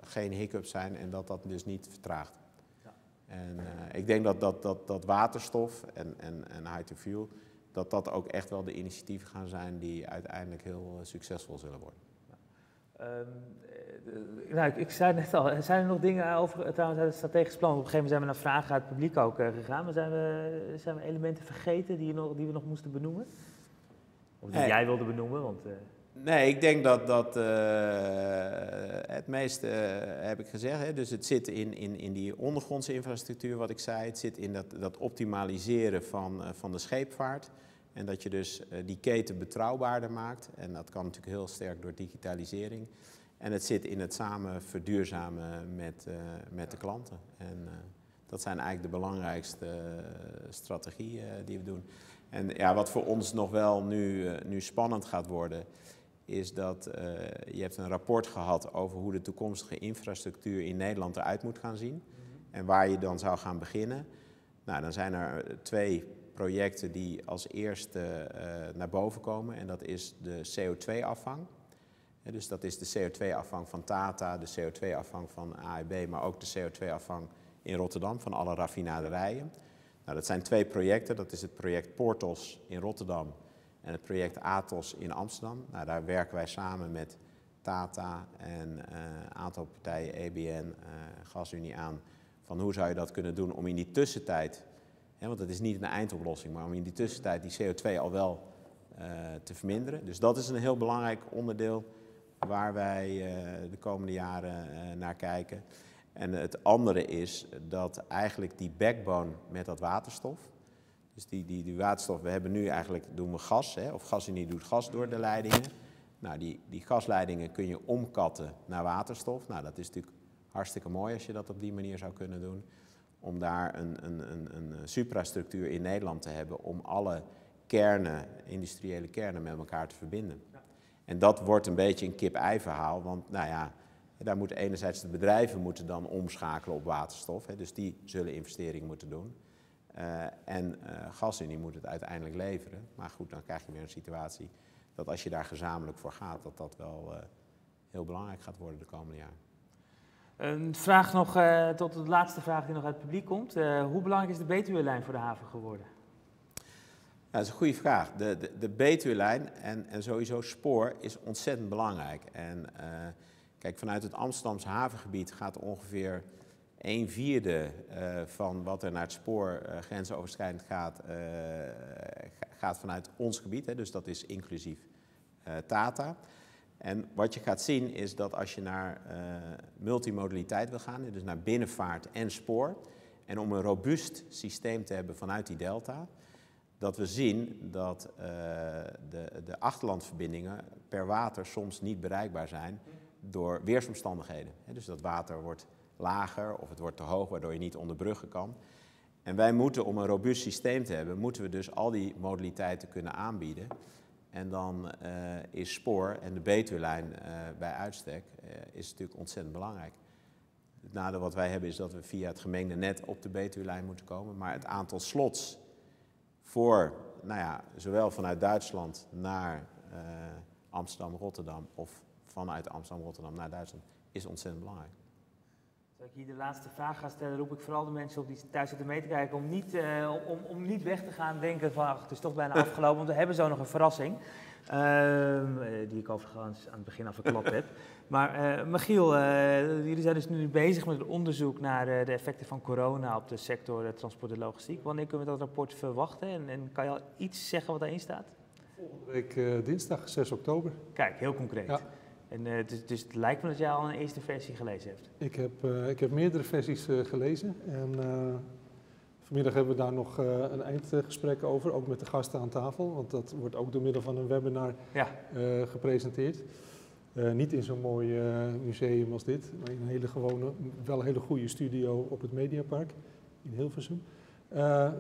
geen hiccups zijn en dat dat dus niet vertraagt. Ja. En ik denk dat, dat, dat, dat waterstof en, en, en high-to-fuel, dat dat ook echt wel de initiatieven gaan zijn die uiteindelijk heel succesvol zullen worden. Um, nou, ik, ik, zei net al, zijn er nog dingen over trouwens uit het strategisch plan? Op een gegeven moment zijn we naar vragen uit het publiek ook uh, gegaan, maar zijn we, zijn we elementen vergeten die, nog, die we nog moesten benoemen? Of die jij wilde benoemen? Want, uh... Nee, ik denk dat, dat uh, het meeste heb ik gezegd. Hè. Dus het zit in, in, in die ondergrondse infrastructuur, wat ik zei. Het zit in dat, dat optimaliseren van, van de scheepvaart. En dat je dus eh, die keten betrouwbaarder maakt. En dat kan natuurlijk heel sterk door digitalisering. En het zit in het samen verduurzamen met, met de klanten. En dat zijn eigenlijk de belangrijkste strategieën die we doen. En ja, wat voor ons nog wel nu, nu spannend gaat worden, is dat je hebt een rapport gehad over hoe de toekomstige infrastructuur in Nederland eruit moet gaan zien. En waar je dan zou gaan beginnen. Nou, dan zijn er twee projecten die als eerste uh, naar boven komen. En dat is de CO2-afvang. dus dat is de CO2-afvang van Tata, de CO2-afvang van AEB, maar ook de CO2-afvang in Rotterdam van alle raffinaderijen. Nou, dat zijn twee projecten. Dat is het project Portos in Rotterdam en het project Atos in Amsterdam. Nou, daar werken wij samen met Tata en een uh, aantal partijen, EBN, uh, GasUnie aan, van hoe zou je dat kunnen doen om in die tussentijd want het is niet een eindoplossing, maar om in die tussentijd die CO2 al wel uh, te verminderen. Dus dat is een heel belangrijk onderdeel waar wij de komende jaren naar kijken. En het andere is dat eigenlijk die backbone met dat waterstof, dus die, die, die waterstof, we hebben nu eigenlijk, doen we gas, hè, of GasUnie doet gas door de leidingen. Nou, die, die gasleidingen kun je omkatten naar waterstof. Nou, dat is natuurlijk hartstikke mooi als je dat op die manier zou kunnen doen om daar een, een, een, een suprastructuur in Nederland te hebben om alle kernen, industriële kernen met elkaar te verbinden. En dat wordt een beetje een kip-ei verhaal, want nou ja, daar moeten enerzijds de bedrijven moeten dan omschakelen op waterstof, hè, dus die zullen investeringen moeten doen. Uh, en uh, GasUnie moet het uiteindelijk leveren. Maar goed, dan krijg je weer een situatie dat als je daar gezamenlijk voor gaat, dat dat wel uh, heel belangrijk gaat worden de komende jaren. Een vraag nog, uh, tot de laatste vraag die nog uit het publiek komt. Uh, hoe belangrijk is de Betuwe-lijn voor de haven geworden? Ja, dat is een goede vraag. De, de, de Betuwe-lijn en, en sowieso spoor is ontzettend belangrijk. En uh, kijk, vanuit het Amsterdamse havengebied gaat ongeveer een vierde van wat er naar het spoor grensoverschrijdend gaat, gaat vanuit ons gebied. Hè, dus dat is inclusief Tata. En wat je gaat zien is dat als je naar multimodaliteit wil gaan, dus naar binnenvaart en spoor, en om een robuust systeem te hebben vanuit die delta, dat we zien dat de, de achterlandverbindingen per water soms niet bereikbaar zijn door weersomstandigheden. Dus dat water wordt lager of het wordt te hoog, waardoor je niet onder bruggen kan. En wij moeten, om een robuust systeem te hebben, moeten we dus al die modaliteiten kunnen aanbieden. En dan uh, is spoor en de Betuwelijn uh, bij uitstek uh, is natuurlijk ontzettend belangrijk. Het nadeel wat wij hebben is dat we via het gemengde net op de Betuwelijn moeten komen. Maar het aantal slots voor, nou ja, zowel vanuit Duitsland naar Amsterdam-Rotterdam of vanuit Amsterdam-Rotterdam naar Duitsland is ontzettend belangrijk. Als ik hier de laatste vraag ga stellen, roep ik vooral de mensen op die thuis zitten mee te kijken om niet, uh, om, om niet weg te gaan denken van ach, het is toch bijna afgelopen, want we hebben zo nog een verrassing. Uh, die ik overigens aan het begin al verklapt heb. Maar uh, Michiel, jullie zijn dus nu bezig met het onderzoek naar de effecten van corona op de sector transport en logistiek. Wanneer kunnen we dat rapport verwachten en, en kan je al iets zeggen wat daarin staat? Volgende week dinsdag 6 oktober. Kijk, heel concreet. Ja. En, uh, dus, dus, het lijkt me dat jij al een eerste versie gelezen hebt. Ik heb, uh, ik heb meerdere versies uh, gelezen. En vanmiddag hebben we daar nog een eindgesprek over, ook met de gasten aan tafel. Want dat wordt ook door middel van een webinar ja. gepresenteerd. niet in zo'n mooi museum als dit, maar in een hele gewone, wel een hele goede studio op het Mediapark in Hilversum.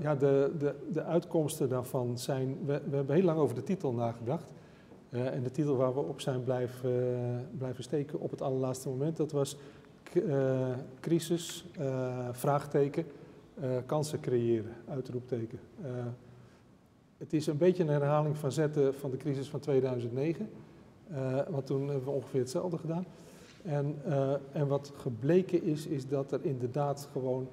ja, de, de, de uitkomsten daarvan zijn, we, we hebben heel lang over de titel nagedacht. Uh, en de titel waar we op zijn blijven, uh, blijven steken op het allerlaatste moment, dat was uh, crisis, vraagteken, kansen creëren, uitroepteken. het is een beetje een herhaling van zetten van de crisis van 2009. Uh, want toen hebben we ongeveer hetzelfde gedaan. En, en wat gebleken is, is dat er inderdaad gewoon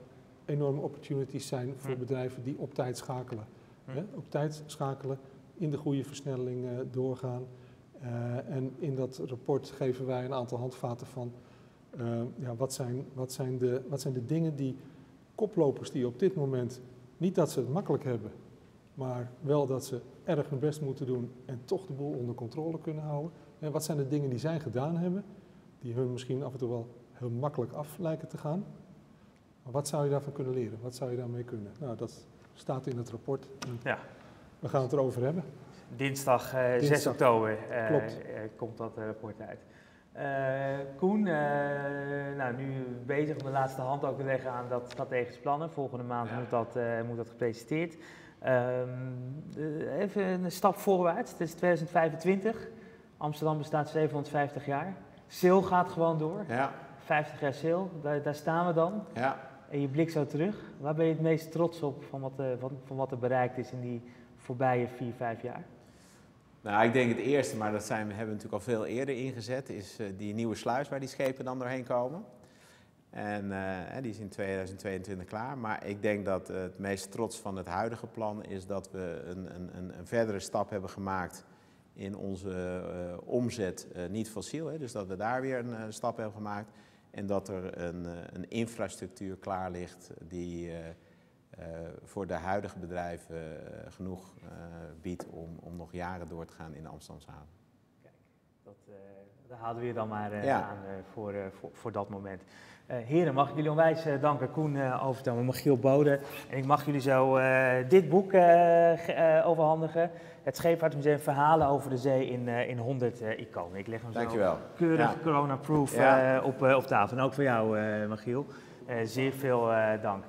enorme opportunities zijn voor hm. bedrijven die op tijd schakelen. Hm. Hè? Op tijd schakelen, in de goede versnelling uh, doorgaan. en in dat rapport geven wij een aantal handvaten van ja, wat, zijn, wat, zijn de, wat zijn de dingen die koplopers die op dit moment, niet dat ze het makkelijk hebben, maar wel dat ze erg hun best moeten doen en toch de boel onder controle kunnen houden. En wat zijn de dingen die zij gedaan hebben, die hun misschien af en toe wel heel makkelijk af lijken te gaan. Maar wat zou je daarvan kunnen leren? Wat zou je daarmee kunnen? Nou, dat staat in het rapport. Ja. We gaan het erover hebben. Dinsdag, uh, 6 oktober uh, komt dat rapport uit. Uh, Koen, nou, nu bezig om de laatste hand ook te leggen aan dat strategisch plannen. Volgende maand moet, dat, moet dat gepresenteerd. Um, even een stap voorwaarts. Het is 2025. Amsterdam bestaat 750 jaar. Sale gaat gewoon door. Ja. 50 jaar sale, daar, daar, staan we dan. Ja. En je blik zo terug. Waar ben je het meest trots op van wat, uh, van, van wat er bereikt is in die voorbije 4, 5 jaar? Nou, ik denk het eerste, maar dat zijn, we hebben natuurlijk al veel eerder ingezet, is uh, die nieuwe sluis waar die schepen dan doorheen komen. En uh, die is in 2022 klaar. Maar ik denk dat het meest trots van het huidige plan is dat we een, een, een verdere stap hebben gemaakt in onze uh, omzet niet fossiel. Hè, dus dat we daar weer een stap hebben gemaakt. En dat er een, een infrastructuur klaar ligt die voor de huidige bedrijven genoeg biedt om, om nog jaren door te gaan in de Amsterdamse haven. Kijk, dat, daar houden we je dan maar aan voor, voor, voor dat moment. Uh, heren, mag ik jullie onwijs uh, danken. Koen uh, Overtoom Magiel Bode. En ik mag jullie zo dit boek overhandigen. Het Scheepvaartmuseum Verhalen over de Zee in, in 100 iconen. Ik leg hem zo Dankjewel. keurig ja. corona-proof ja. op, op tafel. En ook voor jou, Magiel. zeer veel dank.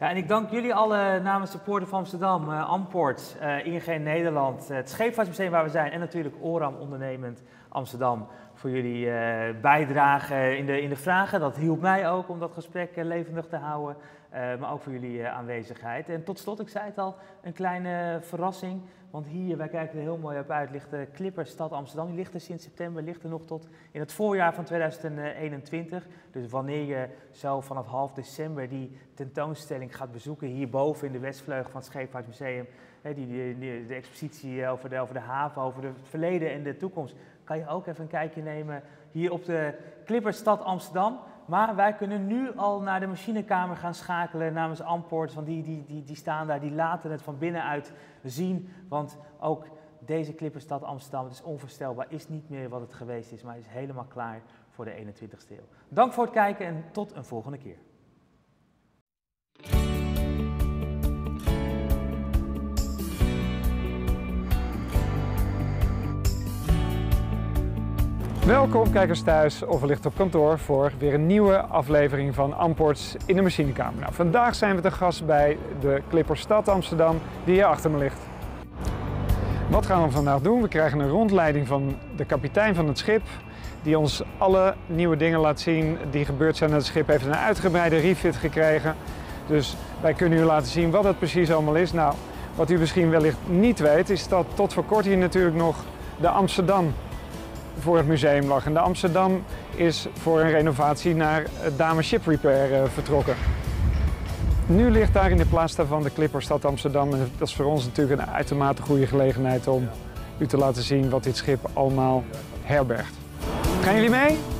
Ja, en ik dank jullie alle namens de van Amsterdam, Amport, ING Nederland, het Scheepvaartmuseum waar we zijn en natuurlijk Oram Ondernemend Amsterdam voor jullie uh, bijdrage in de, in de vragen. Dat hielp mij ook om dat gesprek uh, levendig te houden, uh, maar ook voor jullie aanwezigheid. En tot slot, ik zei het al, een kleine verrassing. Want hier, wij kijken er heel mooi op uit, ligt de Clipperstad Amsterdam. Die ligt er sinds september, ligt er nog tot in het voorjaar van 2021. Dus wanneer je zo vanaf half december die tentoonstelling gaat bezoeken, hierboven in de Westvleugel van het Scheepvaartmuseum, die, die, de expositie over de, over de haven, over het verleden en de toekomst, kan je ook even een kijkje nemen hier op de Clipperstad Amsterdam. Maar wij kunnen nu al naar de machinekamer gaan schakelen namens Amport. Want die, die, die, die staan daar, die laten het van binnenuit zien. Want ook deze Clipperstad Amsterdam, het is onvoorstelbaar, is niet meer wat het geweest is. Maar is helemaal klaar voor de 21ste eeuw. Dank voor het kijken en tot een volgende keer. Welkom kijkers thuis of wellicht op kantoor voor weer een nieuwe aflevering van Amports in de machinekamer. Nou, vandaag zijn we te gast bij de Clipperstad Amsterdam die hier achter me ligt. Wat gaan we vandaag doen? We krijgen een rondleiding van de kapitein van het schip die ons alle nieuwe dingen laat zien die gebeurd zijn. Het schip heeft een uitgebreide refit gekregen. Dus wij kunnen u laten zien wat het precies allemaal is. Nou, wat u misschien wellicht niet weet is dat tot voor kort hier natuurlijk nog de Amsterdam voor het museum lag. En de Amsterdam is voor een renovatie naar Dame Ship Repair uh, vertrokken. Nu ligt daar in de plaats daarvan de Clipperstad Amsterdam. En dat is voor ons natuurlijk een uitermate goede gelegenheid om u te laten zien wat dit schip allemaal herbergt. Gaan jullie mee?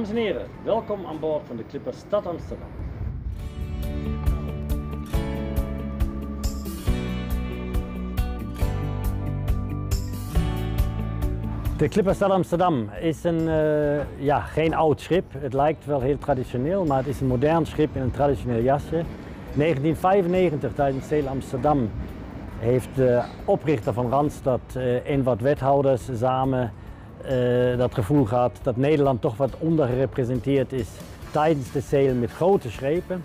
Dames en heren, welkom aan boord van de Clipper Stad Amsterdam. De Clipper Stad Amsterdam is een, uh, ja, geen oud schip. Het lijkt wel heel traditioneel, maar het is een modern schip in een traditioneel jasje. 1995 tijdens Sail Amsterdam heeft de oprichter van Randstad uh, en wat wethouders samen uh, dat gevoel gehad dat Nederland toch wat ondergerepresenteerd is tijdens de zeil met grote schepen.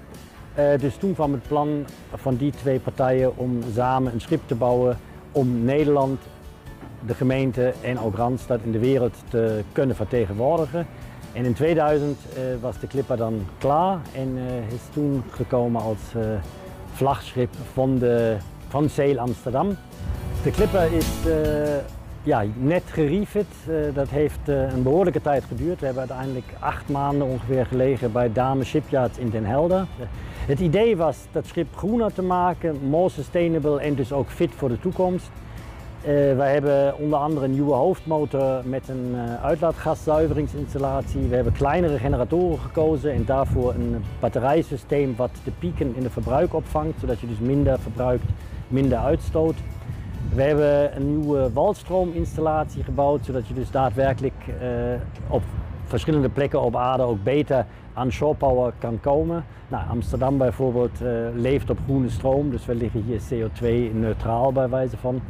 Uh, dus toen kwam het plan van die twee partijen om samen een schip te bouwen om Nederland, de gemeente en ook Randstad in de wereld te kunnen vertegenwoordigen. En in 2000 uh, was de Clipper dan klaar en is toen gekomen als vlagschip van, de, van Sail Amsterdam. De Clipper is ja, net geriefit. dat heeft een behoorlijke tijd geduurd. We hebben uiteindelijk acht maanden ongeveer gelegen bij Dame Shipyard in Den Helder. Het idee was dat schip groener te maken, more sustainable en dus ook fit voor de toekomst. Uh, wij hebben onder andere een nieuwe hoofdmotor met een uitlaatgaszuiveringsinstallatie. We hebben kleinere generatoren gekozen en daarvoor een batterijsysteem wat de pieken in het verbruik opvangt, zodat je dus minder verbruikt, minder uitstoot. We hebben een nieuwe walstroominstallatie gebouwd, zodat je dus daadwerkelijk uh, op verschillende plekken op aarde ook beter aan shore power kan komen. Nou, Amsterdam bijvoorbeeld uh, leeft op groene stroom, dus we liggen hier CO2-neutraal bij wijze van.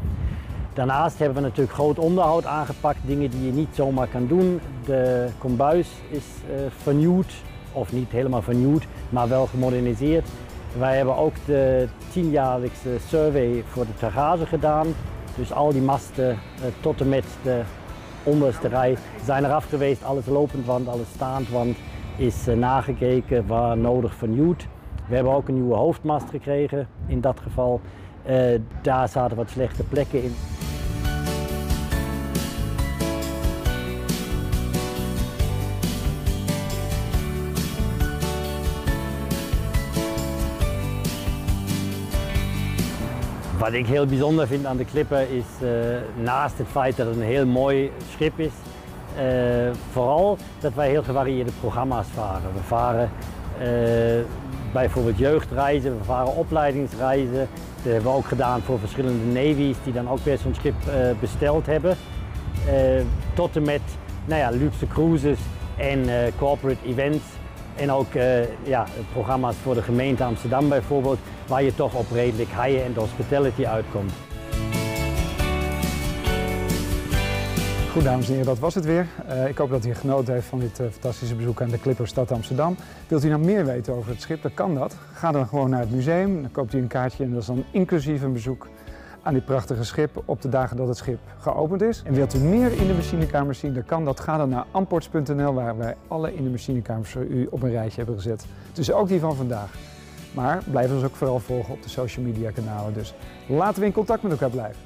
Daarnaast hebben we natuurlijk groot onderhoud aangepakt, dingen die je niet zomaar kan doen. De kombuis is uh, vernieuwd, of niet helemaal vernieuwd, maar wel gemoderniseerd. Wij hebben ook de tienjaarlijkse survey voor de terrage gedaan. Dus al die masten uh, tot en met de onderste rij zijn eraf geweest. Alles lopend wand, alles staand wand is uh, nagekeken waar nodig vernieuwd. We hebben ook een nieuwe hoofdmast gekregen in dat geval. Uh, daar zaten wat slechte plekken in. Wat ik heel bijzonder vind aan de klippen is uh, naast het feit dat het een heel mooi schip is, uh, vooral dat wij heel gevarieerde programma's varen. We varen uh, bijvoorbeeld jeugdreizen, we varen opleidingsreizen. Dat hebben we ook gedaan voor verschillende navies die dan ook weer zo'n schip besteld hebben. tot en met nou ja, luxe cruises en corporate events. En ook ja, programma's voor de gemeente Amsterdam bijvoorbeeld, waar je toch op redelijk high-end hospitality uitkomt. Goed, dames en heren, dat was het weer. Uh, ik hoop dat u genoten heeft van dit uh, fantastische bezoek aan de Clipper Stad Amsterdam. Wilt u nou meer weten over het schip, dan kan dat. Ga dan gewoon naar het museum, dan koopt u een kaartje en dat is dan inclusief een bezoek aan dit prachtige schip op de dagen dat het schip geopend is. En wilt u meer in de machinekamers zien, dan kan dat. Ga dan naar amports.nl waar wij alle in de machinekamers voor u op een rijtje hebben gezet. Dus ook die van vandaag. Maar blijf ons ook vooral volgen op de social media kanalen. Dus laten we in contact met elkaar blijven.